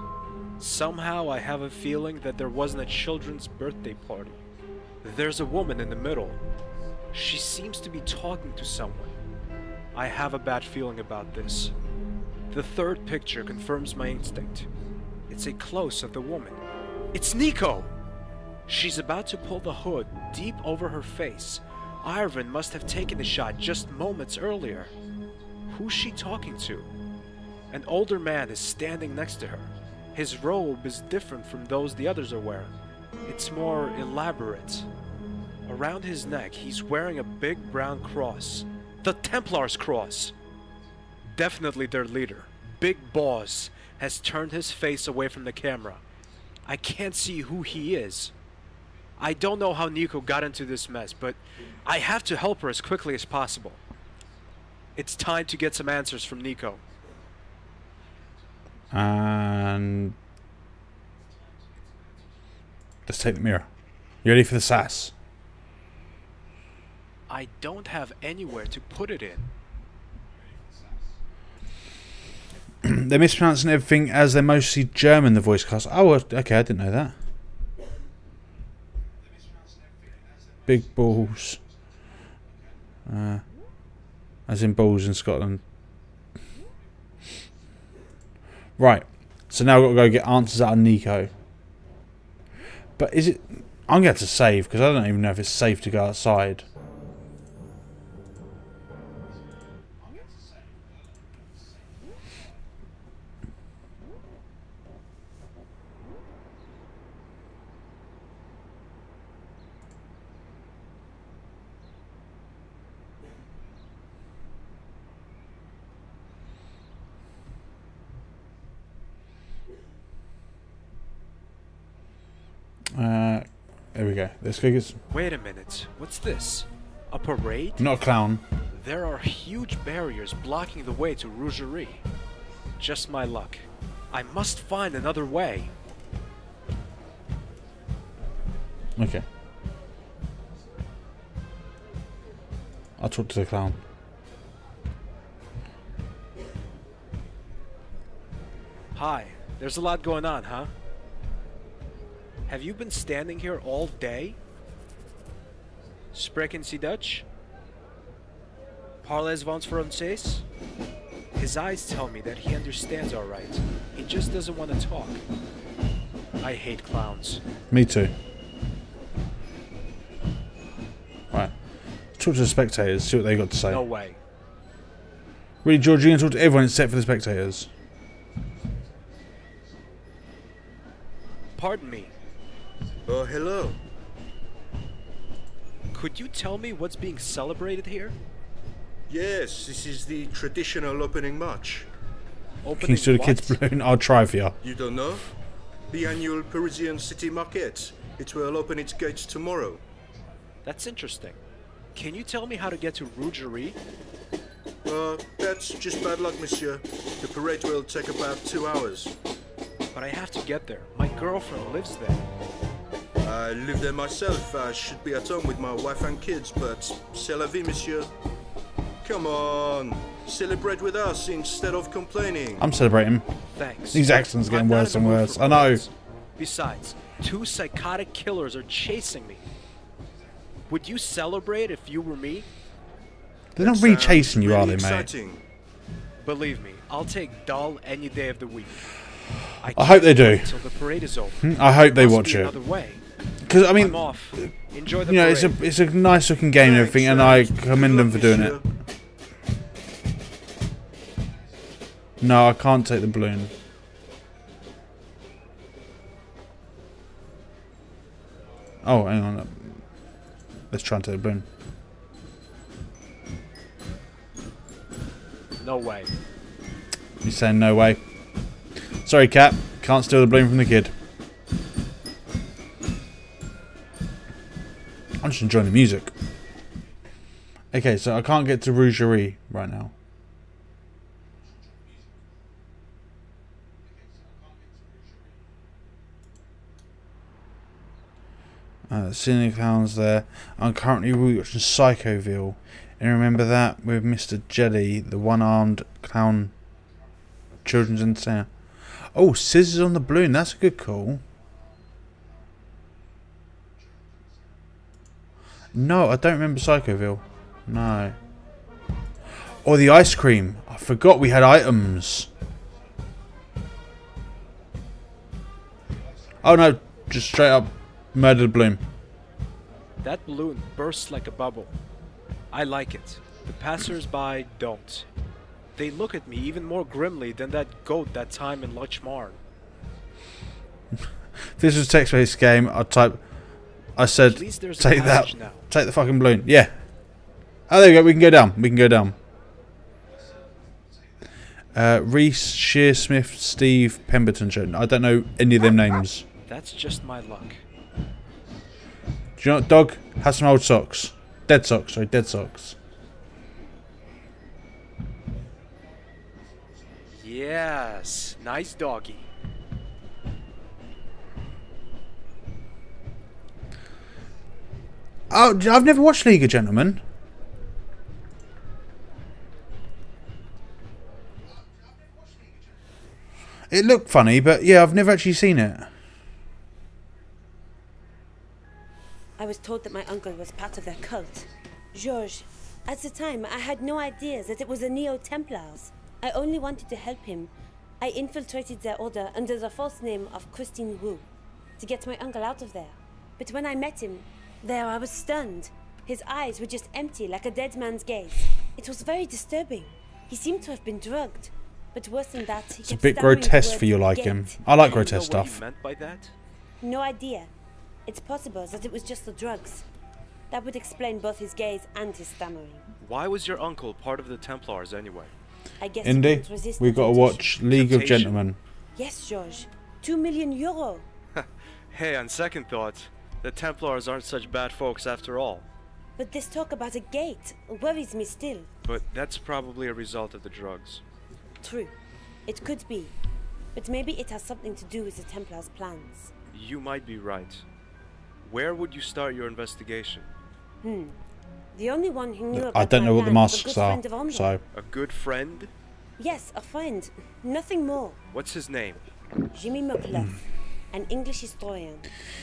Somehow I have a feeling that there wasn't a children's birthday party. There's a woman in the middle. She seems to be talking to someone. I have a bad feeling about this. The third picture confirms my instinct. It's a close of the woman. It's Nico! She's about to pull the hood deep over her face, Irvin must have taken the shot just moments earlier. Who's she talking to? An older man is standing next to her. His robe is different from those the others are wearing. It's more elaborate. Around his neck, he's wearing a big brown cross. The Templar's cross! Definitely their leader, Big Boss, has turned his face away from the camera. I can't see who he is. I don't know how Nico got into this mess, but I have to help her as quickly as possible. It's time to get some answers from Nico. And let's take the mirror. You ready for the sass? I don't have anywhere to put it in. they're mispronouncing everything as they're mostly German. The voice cast. Oh, okay, I didn't know that. Big balls. Uh, as in balls in Scotland. Right. So now we've got to go get answers out of Nico. But is it... I'm going to have to save because I don't even know if it's safe to go outside. Uh, there we go. Let's go get some... Wait a minute. What's this? A parade? Not a clown. There are huge barriers blocking the way to Rougerie. Just my luck. I must find another way. Okay. I'll talk to the clown. Hi. There's a lot going on, huh? Have you been standing here all day? Spreken Sie Dutch? Parlez vous français? His eyes tell me that he understands alright. He just doesn't want to talk. I hate clowns. Me too. Right. Let's talk to the spectators, see what they got to say. No way. Really, George, you're going to talk to everyone except for the spectators. Pardon me. Oh, hello. Could you tell me what's being celebrated here? Yes, this is the traditional opening march. Can you Opening still the what? kids balloon? I'll try for you. You don't know? The annual Parisian City Market. It will open its gates tomorrow. That's interesting. Can you tell me how to get to Rougerie? Uh, that's just bad luck, monsieur. The parade will take about two hours. But I have to get there. My girlfriend lives there. I live there myself. I should be at home with my wife and kids, but c'est la vie, monsieur. Come on, celebrate with us instead of complaining. I'm celebrating. Thanks. These accents getting I'm worse and worse. I know. Besides, two psychotic killers are chasing me. Would you celebrate if you were me? They're not That really sounds chasing you, are really they, mate? Believe me, I'll take dull any day of the week. I hope they do. wait Till the parade is over. Hmm, I hope they watch it. Another way. Because I mean, I'm off. Enjoy the you know, parade. it's a it's a nice looking game and everything, and I commend them for doing it. No, I can't take the balloon. Oh, hang on. Let's try and take the balloon. No way. You saying no way? Sorry, Cap. Can't steal the balloon from the kid. I'm just enjoying the music. Okay, so I can't get to Rougerie right now. Uh, seeing the clowns there. I'm currently watching Psychoville. And remember that with Mr. Jelly, the one-armed clown children's entertainer. Oh, scissors on the balloon. That's a good call. No, I don't remember Psychoville. No. Or the ice cream. I forgot we had items. Oh no, just straight up murdered balloon. That balloon bursts like a bubble. I like it. The passers-by don't. They look at me even more grimly than that goat that time in Lochmarne. This was text-based game, I'd type. I said, At least there's a take that, now. Take the fucking balloon. Yeah. Oh, there we go. We can go down. We can go down. Uh, Reece, Shearsmith, Steve, Pemberton. I don't know any of them names. That's just my luck. Do you know what, dog? Has some old socks. Dead socks, sorry, dead socks. Yes, nice doggy. Oh, I've never watched League of Gentlemen. It looked funny, but yeah, I've never actually seen it. I was told that my uncle was part of their cult. Georges, at the time, I had no idea that it was the Neo Templars. I only wanted to help him. I infiltrated their order under the false name of Christine Wu to get my uncle out of there. But when I met him, there I was stunned. His eyes were just empty, like a dead man's gaze. It was very disturbing. He seemed to have been drugged. But worse than that, he It's a bit grotesque for you like him. I like Do you know grotesque what he stuff. meant by that? No idea. It's possible that it was just the drugs. That would explain both his gaze and his stammering. Why was your uncle part of the Templars anyway? I guess Indy, we've got to watch League of Gentlemen. Yes, George. Two million euro. Hey, on second thought, the Templars aren't such bad folks after all. But this talk about a gate worries me still. But that's probably a result of the drugs. True. It could be. But maybe it has something to do with the Templars' plans. You might be right. Where would you start your investigation? Hmm. The only one who knew about I don't know what the plan a masks good are, friend of Andre. so A good friend? Yes, a friend. Nothing more. What's his name? Jimmy McLeod, an English historian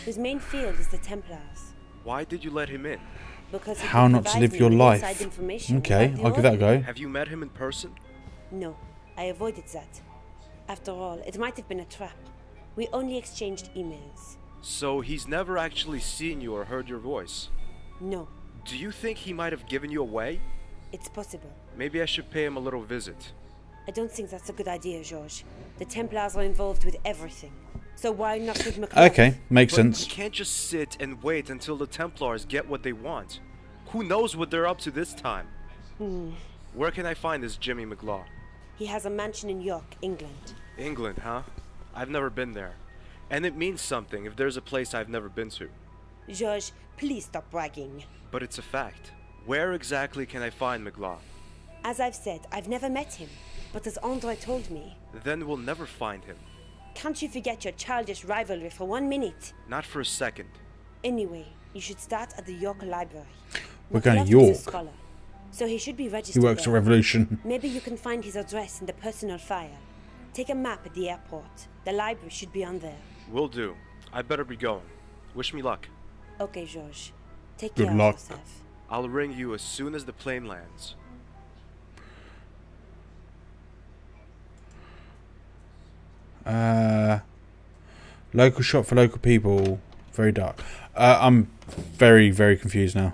whose main field is the Templars. Why did you let him in? Because How not to live your life. Okay, I'll give that a go. Have you met him in person? No, I avoided that. After all, it might have been a trap. We only exchanged emails. So he's never actually seen you or heard your voice. No, Do you think he might have given you away? it's possible. Maybe I should pay him a little visit. I don't think that's a good idea, George. The Templars are involved with everything. So why not with McLeod? Okay, makes But sense. You can't just sit and wait until the Templars get what they want. Who knows what they're up to this time? Hmm. Where can I find this Jimmy McLaw? He has a mansion in York, England. England, huh? I've never been there. And it means something if there's a place I've never been to. George, please stop bragging. But it's a fact. Where exactly can I find McLaw? As I've said, I've never met him. But as Andre told me, Then we'll never find him. Can't you forget your childish rivalry for one minute? Not for a second. Anyway, you should start at the York Library. We're going to McLeod is York. a scholar, so he should be registered. He works at there. Revolution. Maybe you can find his address in the personal file. Take a map at the airport. The library should be on there. Will do. I better be going. Wish me luck. Okay, George. Take Good care luck. of yourself. I'll ring you as soon as the plane lands. Uh, local shop for local people. Very dark. Uh, I'm very, very confused now.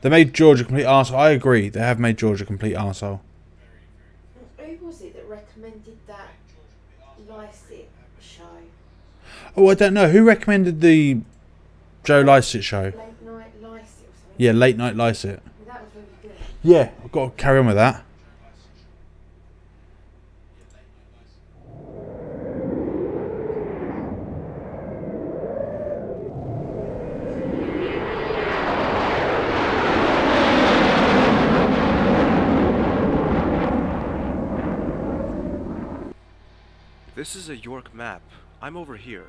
They made George a complete arsehole. I agree. They have made George a complete arsehole. Who was it that recommended that Lycett show? Oh, I don't know. Who recommended the Joe Lycett show? Late Night something? Yeah, Late Night Lycett. That was really good. Yeah, I've got to carry on with that. This is a York map. I'm over here.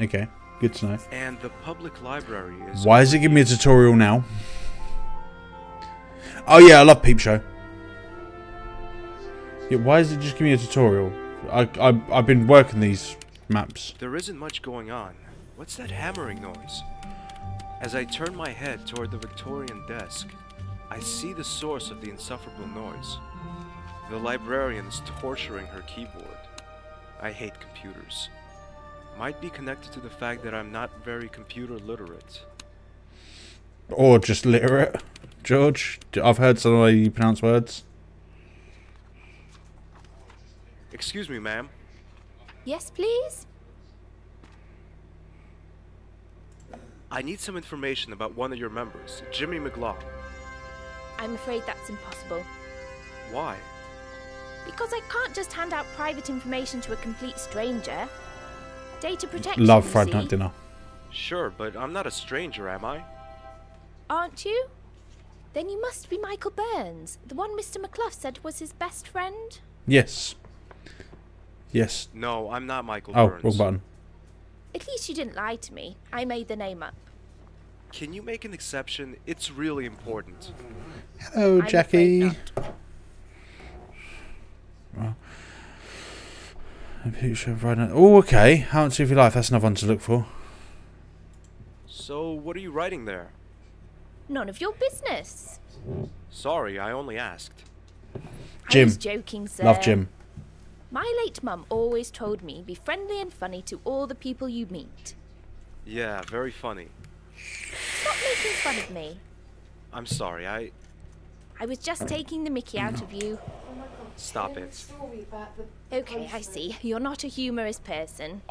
Okay, good to know. And the public library is. Why is it giving me a tutorial now? Oh yeah, I love Peep Show. Yeah, why is it just giving me a tutorial? I, I, I've been working these maps. There isn't much going on. What's that hammering noise? As I turn my head toward the Victorian desk, I see the source of the insufferable noise. The librarian is torturing her keyboard. I hate computers. Might be connected to the fact that I'm not very computer literate. Or just literate. George, I've heard some of the way you pronounce words. Excuse me, ma'am. Yes, please? I need some information about one of your members, Jimmy McLaugh. I'm afraid that's impossible. Why? Because I can't just hand out private information to a complete stranger. Data protection. Love you Friday night dinner. Sure, but I'm not a stranger, am I? Aren't you? Then you must be Michael Burns, the one Mr. McCluff said was his best friend. Yes. Yes. No, I'm not Michael Oh, Burns. wrong button. At least you didn't lie to me. I made the name up. Can you make an exception? It's really important. Hello, I'm Jackie. afraid Well, a picture of Friday night. Oh, okay. How to see your life. That's another one to look for. So, what are you writing there? None of your business. Sorry, I only asked. I Jim. was joking, sir. Love Jim. My late mum always told me be friendly and funny to all the people you meet. Yeah, very funny. Stop making fun of me. I'm sorry, I. I was just taking the mickey out of you. Stop it. Story about the Okay, I see. You're not a humorous person.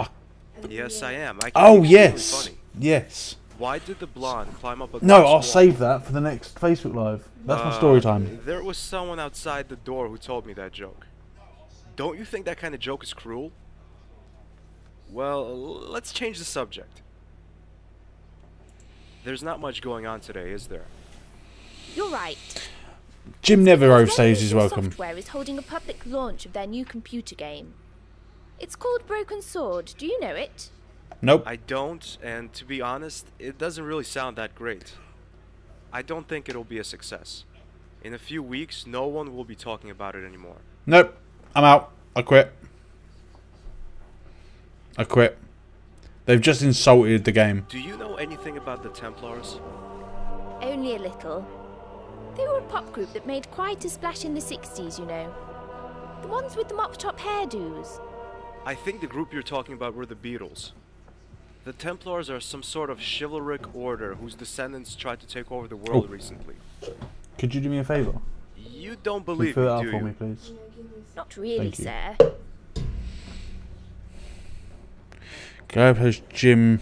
Yes, I am. I can Oh, yes. extremely funny. Yes. Why did the blonde climb up a No, I'll wall? save that for the next Facebook Live. That's my Uh, story time. There was someone outside the door who told me that joke. Don't you think that kind of joke is cruel? Well, let's change the subject. There's not much going on today, is there? You're right. Jim never overstays Remedy his welcome. Software is holding a public launch of their new computer game. It's called Broken Sword. Do you know it? Nope. I don't, and to be honest, it doesn't really sound that great. I don't think it'll be a success. In a few weeks, no one will be talking about it anymore. Nope. I'm out. I quit. I quit. They've just insulted the game. Do you know anything about the Templars? Only a little. They were a pop group that made quite a splash in the 60s, you know. The ones with the mop top hairdos. I think the group you're talking about were the Beatles. The Templars are some sort of chivalric order whose descendants tried to take over the world Oh. recently. Could you do me a favour? You don't Can you believe fill me, that out do for you? me, please? Not really, Thank you. sir. Guy plays Jim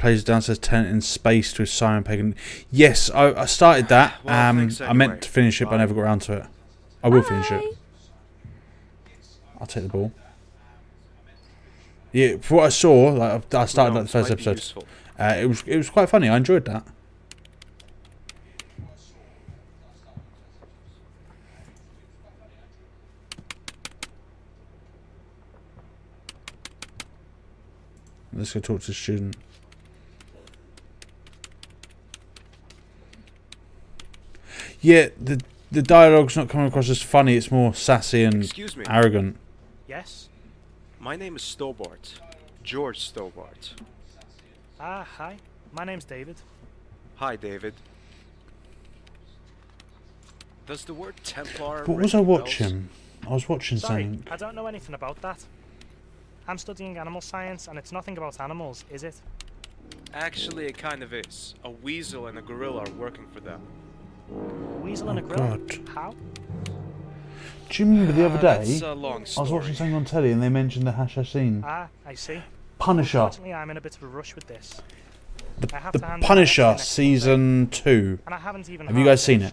plays downstairs tent in space with Simon Pegg. Yes, I, I started that. Well, um, thanks I meant anyway. to finish it, but I never got around to it. I will finish it. I'll take the ball. Yeah, for what I saw, like I I started like the first episode. Uh, it was it was quite funny. I enjoyed that. Let's go talk to the student. Yeah, the the dialogue's not coming across as funny. It's more sassy and Excuse me. arrogant. Yes? My name is Stobbart. George Stobbart. Ah, hi. My name's David. Hi, David. Does the word Templar What was I any bells? watching? I was watching Sorry, something. I don't know anything about that. I'm studying animal science, and it's nothing about animals, is it? Actually, it kind of is. A weasel and a gorilla are working for them. A weasel and a Oh, gorilla? God. How? Do you remember the other Uh, day? that's a long I was watching something on telly and they mentioned the Hashashin. Ah, I see. Punisher. Unfortunately, I'm in a bit of a rush with this. The, I have the to hand in my Punisher essay next season two. And I haven't even Have you guys seen it?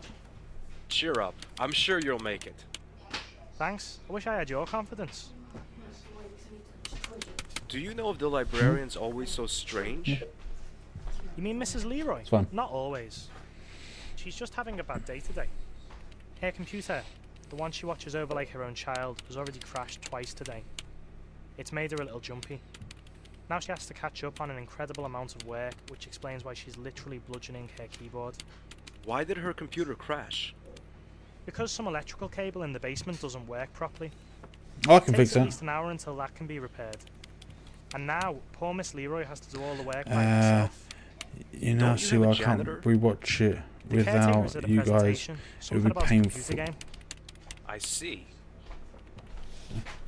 Cheer up. I'm sure you'll make it. Thanks. I wish I had your confidence. Do you know if the librarian's always so strange? You mean Mrs. Leroy? It's fine. Not always. She's just having a bad day today. Her computer, the one she watches over like her own child, has already crashed twice today. It's made her a little jumpy. Now she has to catch up on an incredible amount of work, which explains why she's literally bludgeoning her keyboard. Why did her computer crash? Because some electrical cable in the basement doesn't work properly. Oh, I can it Takes fix at that. least an hour until that can be repaired. And now, poor Miss Leroy has to do all the work by Uh, herself. You now Don't you see have why I can't janitor? rewatch it The without you guys. presentation, It something would be about a computer painful. game. I see.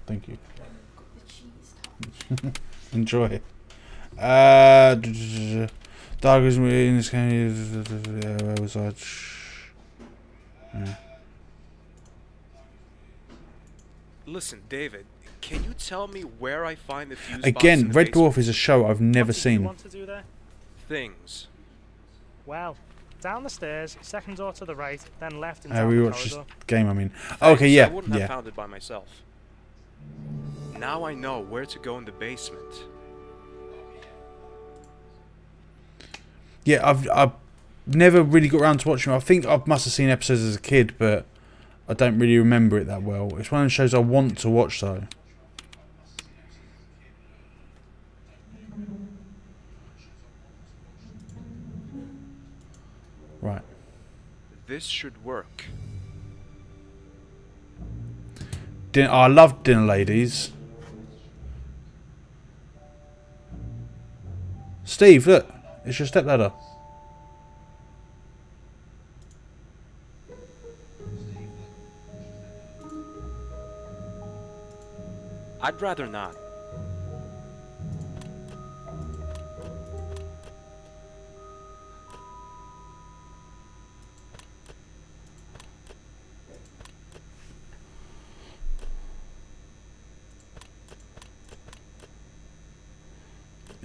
Thank you. Enjoy. Uh, d- d- d- is in this game. Yeah, where was I? Yeah. Listen, David, can you tell me where I find the fuse Again, in Red? Dwarf is a show I've never what did you seen. Things. Well, down the stairs, second door to the right, then left and Uh, down we the watched this corridor. game. I mean, Thanks, okay, yeah, I wouldn't have found it by myself. Now I know where to go in the basement. Yeah, I've I've never really got around to watching. it. I think I must have seen episodes as a kid, but I don't really remember it that well. It's one of the shows I want to watch though. Right. This should work. Din- oh, I love dinner ladies. Steve, look, it's your stepladder. I'd rather not.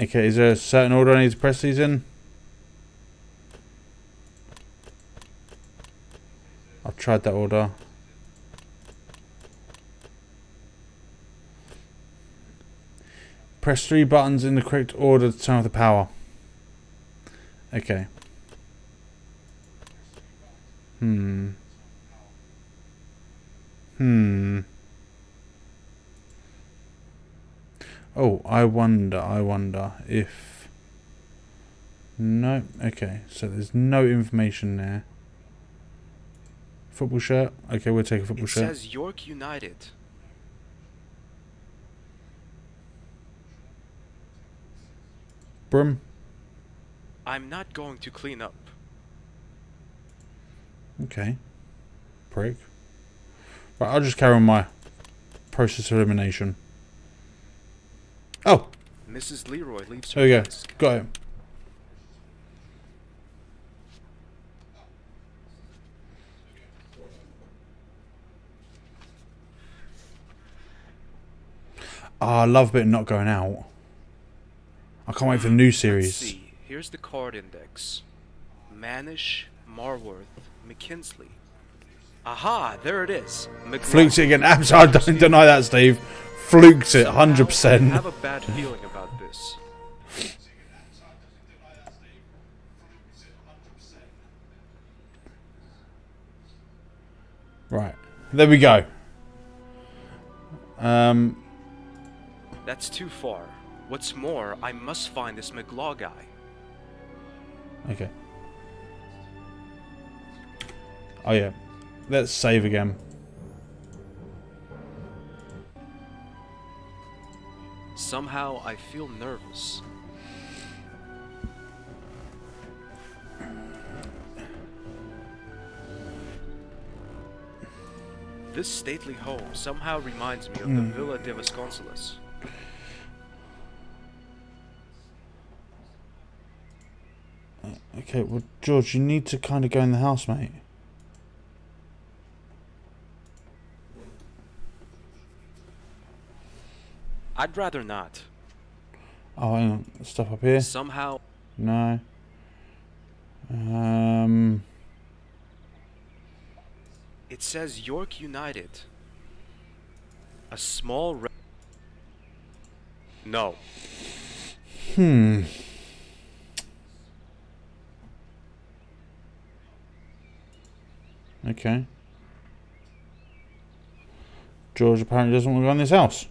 Okay, is there a certain order I need to press these in? I've tried that order. Press three buttons in the correct order to turn off the power. Okay. Hmm. Hmm. Oh, I wonder, I wonder if... No, okay, so there's no information there. Football shirt? Okay, we'll take a football It shirt. says York United. Broom? I'm not going to clean up. Okay. Prick. Right, I'll just carry on my process of elimination. Oh, Mrs. Leroy leaves her there we go. desk. Got it. Ah, I love bit not going out. I can't wait for the new series. Let's see. Here's the card index. Manish, Marworth, McKinsley. Aha, there it is. Flukes it again. Absolutely, don't deny that, Steve. Flukes it, 100%. I percent. have a bad feeling about this. Right, there we go. Um, That's too far. What's more, I must find this McLaw guy. okay. Oh yeah, let's save again. Somehow I feel nervous. This stately home somehow reminds me of the Hmm. Villa de Vasconcelos. Okay, well, George, you need to kind of go in the house, mate. I'd rather not. Oh, hang on. Stuff up here? Somehow, No. Um. it says York United. A small. No. Hmm. Okay. George apparently doesn't want to go in this house.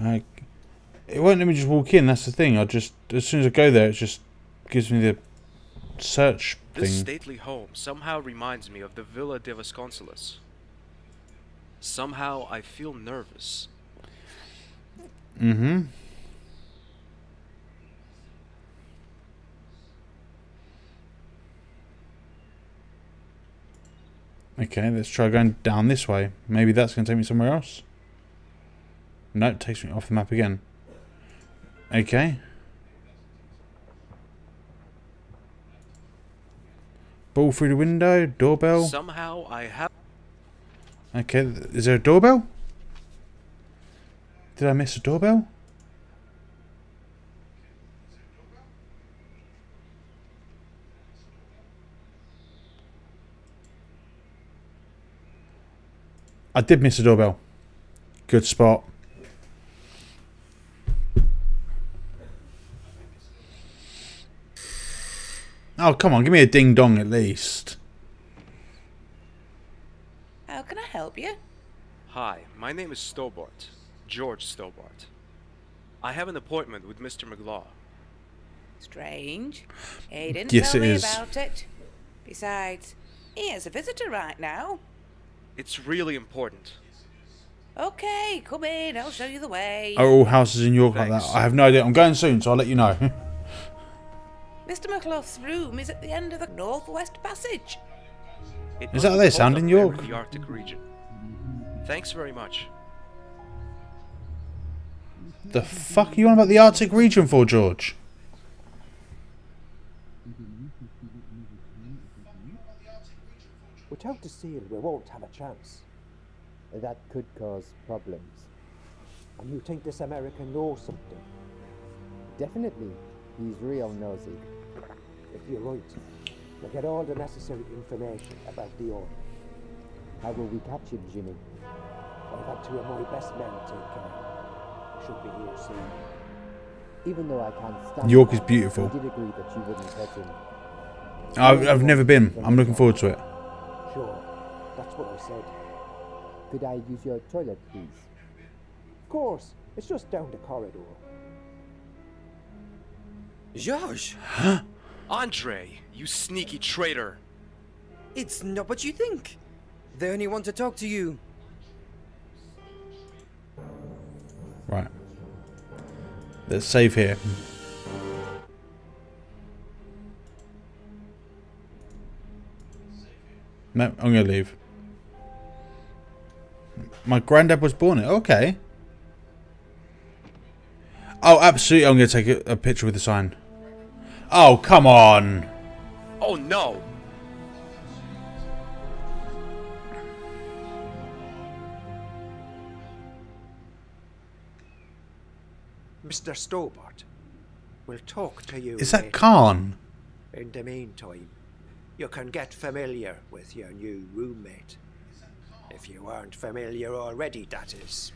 Uh, it won't let me just walk in. That's the thing. I just as soon as I go there, it just gives me the search thing. This stately home somehow reminds me of the Villa de Vasconcelos. Somehow I feel nervous. Mm-hmm. Okay, let's try going down this way. Maybe that's going to take me somewhere else. No, it takes me off the map again. Okay. Ball through the window, doorbell. Somehow I have. Okay, is there a doorbell? Did I miss a doorbell? I did miss a doorbell. Good spot. Oh, come on, give me a ding dong at least. How can I help you? Hi, my name is Stobbart. George Stobbart. I have an appointment with Mr. McLaw. Strange. He didn't Yes, tell it me is. about it. Besides, he has a visitor right now. It's really important. Okay, come in. I'll show you the way. Are all houses in York like that? I have no idea. I'm going soon, so I'll let you know. Mr. McLough's room is at the end of the northwest passage. It Is that must they sound in York? The Arctic region. Thanks very much. the fuck are you on about the Arctic region for, George? Without the seal, we won't have a chance. That could cause problems. And you think this American knows something? Definitely. He's real nosy. If you're right, we'll get all the necessary information about the owner. How will we catch him, Jimmy? I've had two of my best men take care. They should be here soon. Even though I can't stand York is beautiful. We did agree that you wouldn't hurt him. I've, I've never been. I'm looking forward to it. Sure, that's what I said. Could I use your toilet, please? Of course, it's just down the corridor. George! Andre, you sneaky traitor! It's not what you think. They only want to talk to you. Right. Let's save here. No, I'm gonna leave. My granddad was born here. Okay. Oh, absolutely. I'm gonna take a, a picture with the sign. Oh, come on. Oh no! Mr. Stobbart, we'll talk to you. Is that later. Khan? In the meantime, you can get familiar with your new roommate. If you aren't familiar already, that is.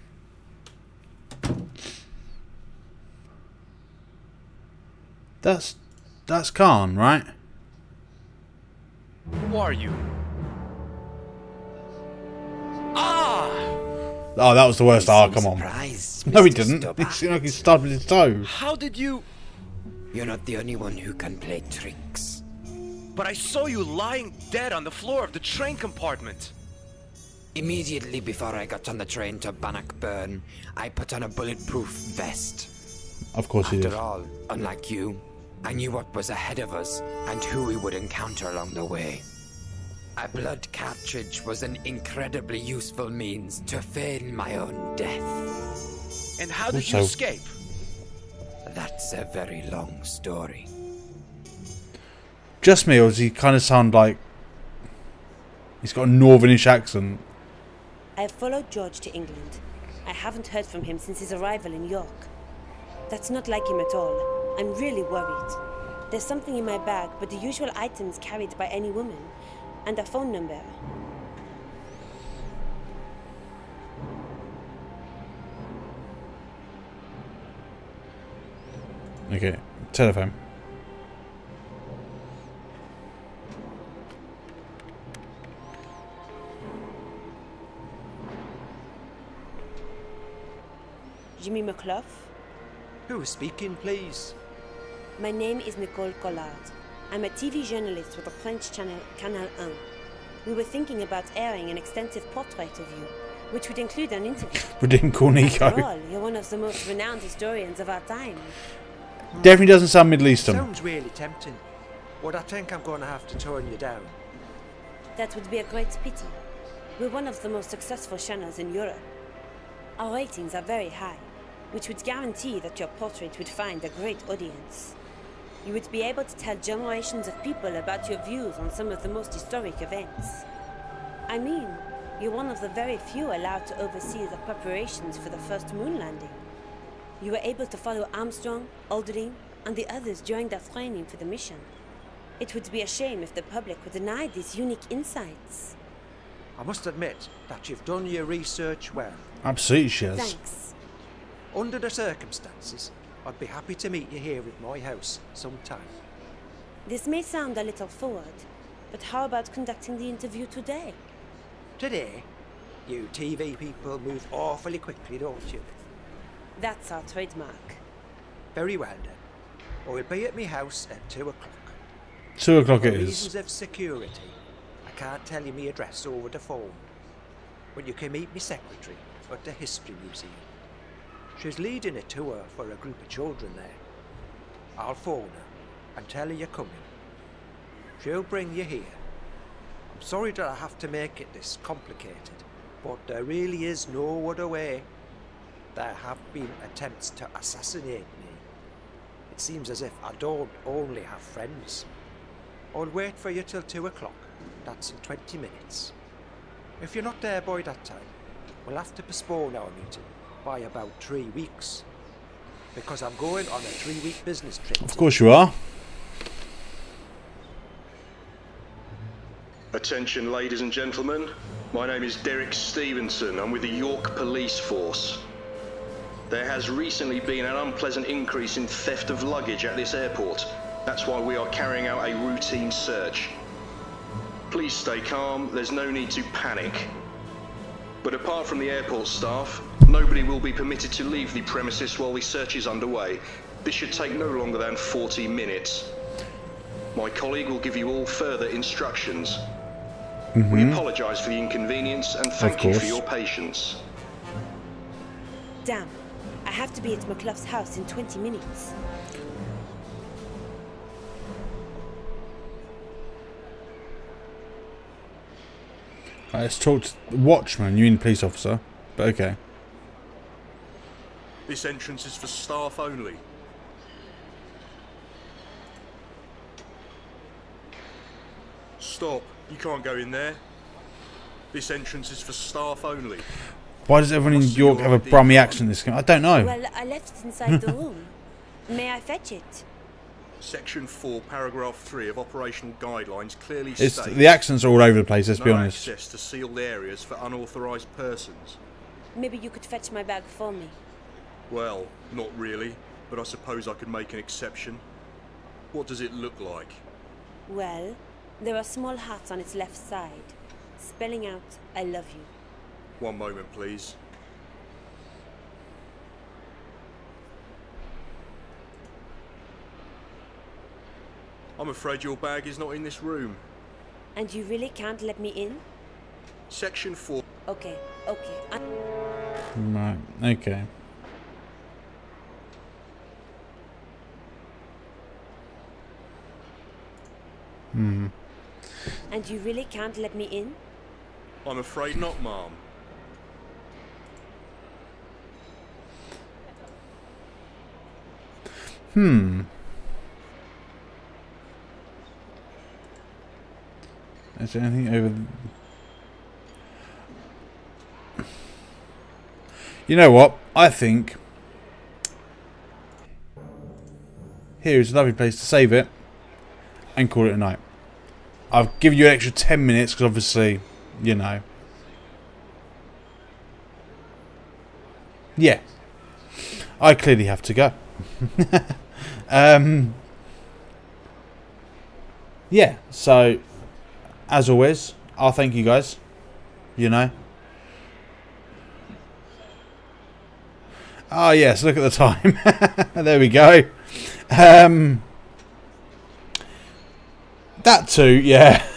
That's that's Khan, right? Who are you? Ah! Oh, that was the worst. Oh, come on. No, he didn't. Stobbart. It seemed like he started with his toe. How did you. You're not the only one who can play tricks. But I saw you lying dead on the floor of the train compartment. Immediately before I got on the train to Bannockburn, I put on a bulletproof vest. Of course he After did. all, unlike you, I knew what was ahead of us and who we would encounter along the way. A blood cartridge was an incredibly useful means to feign my own death. And how did you escape? That's a very long story. Just me, or does he kind of sound like he's got a northernish accent? I have followed George to England. I haven't heard from him since his arrival in York. That's not like him at all. I'm really worried. There's something in my bag, but the usual items carried by any woman, and a phone number. Okay, telephone. Jimmy McClough? Who is speaking, please? My name is Nicole Collard. I'm a TV journalist with the French channel Canal 1. We were thinking about airing an extensive portrait of you, which would include an interview. We didn't call After all, you're one of the most renowned historians of our time. Definitely doesn't sound Middle Eastern. Sounds really tempting. But I think I'm going to have to turn you down. That would be a great pity. We're one of the most successful channels in Europe. Our ratings are very high, which would guarantee that your portrait would find a great audience. You would be able to tell generations of people about your views on some of the most historic events. I mean, you're one of the very few allowed to oversee the preparations for the first moon landing. You were able to follow Armstrong, Aldrin, and the others during their training for the mission. It would be a shame if the public were denied these unique insights. I must admit that you've done your research well. Absolutely, she has. Thanks. Under the circumstances, I'd be happy to meet you here at my house sometime. This may sound a little forward, but how about conducting the interview today? Today, you TV people move awfully quickly, don't you? That's our trademark. Very well then. I'll be at my house at two o'clock. Two o'clock For it is. reasons of security, I can't tell you my address over the phone. But you can meet me secretary at the History Museum. She's leading a tour for a group of children there. I'll phone her and tell her you're coming. She'll bring you here. I'm sorry that I have to make it this complicated, but there really is no other way. There have been attempts to assassinate me. It seems as if I don't only have friends. I'll wait for you till two o'clock. That's in 20 minutes. If you're not there by that time, we'll have to postpone our meeting by about three weeks. Because I'm going on a three week business trip. Of course you are. Attention, ladies and gentlemen. My name is Derek Stevenson. I'm with the York Police Force. There has recently been an unpleasant increase in theft of luggage at this airport. That's why we are carrying out a routine search. Please stay calm, there's no need to panic. But apart from the airport staff, nobody will be permitted to leave the premises while the search is underway. This should take no longer than 40 minutes. My colleague will give you all further instructions. We Mhm. apologise for the inconvenience and thank you for your patience. Damn, I have to be at McClough's house in 20 minutes. Right, let's talk to the watchman. You mean police officer? But okay. This entrance is for staff only. Stop. You can't go in there. This entrance is for staff only. Why does everyone in York have a Brummy accent in this game? I don't know. Well, I left it inside the room. May I fetch it? Section 4, paragraph 3 of operational guidelines clearly It's, states the accents are all over the place, let's no be honest. access to sealed areas for unauthorised persons. Maybe you could fetch my bag for me. Well, not really, but I suppose I could make an exception. What does it look like? Well, there are small hearts on its left side, spelling out, I love you. One moment, please. I'm afraid your bag is not in this room. And you really can't let me in? Section 4. Okay, okay. I Right, okay. Hmm. and you really can't let me in? I'm afraid not, ma'am. Hmm. Is there anything over... th- You know what? I think... Here is a lovely place to save it and call it a night. I've given you an extra 10 minutes because obviously, you know. Yeah. I clearly have to go. um, yeah, so as always, I'll thank you guys. You know. Oh yes, look at the time. there we go. Um, that too, yeah.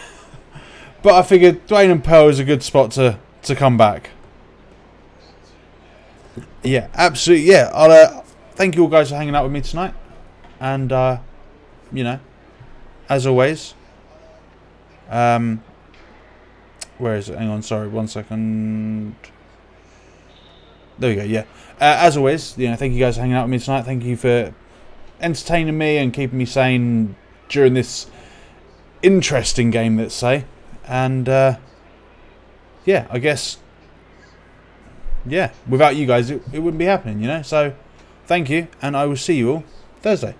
But I figured Dwayne and Pearl is a good spot to to come back. Yeah, absolutely. Yeah, I'll uh, thank you all guys for hanging out with me tonight, and uh, you know, as always. Um, where is it? Hang on, sorry, one second. There we go. Yeah. Uh, as always, you know, thank you guys for hanging out with me tonight. Thank you for entertaining me and keeping me sane during this interesting game, let's say. And uh, yeah, I guess yeah, without you guys, it, it wouldn't be happening, you know. So thank you, and I will see you all Thursday.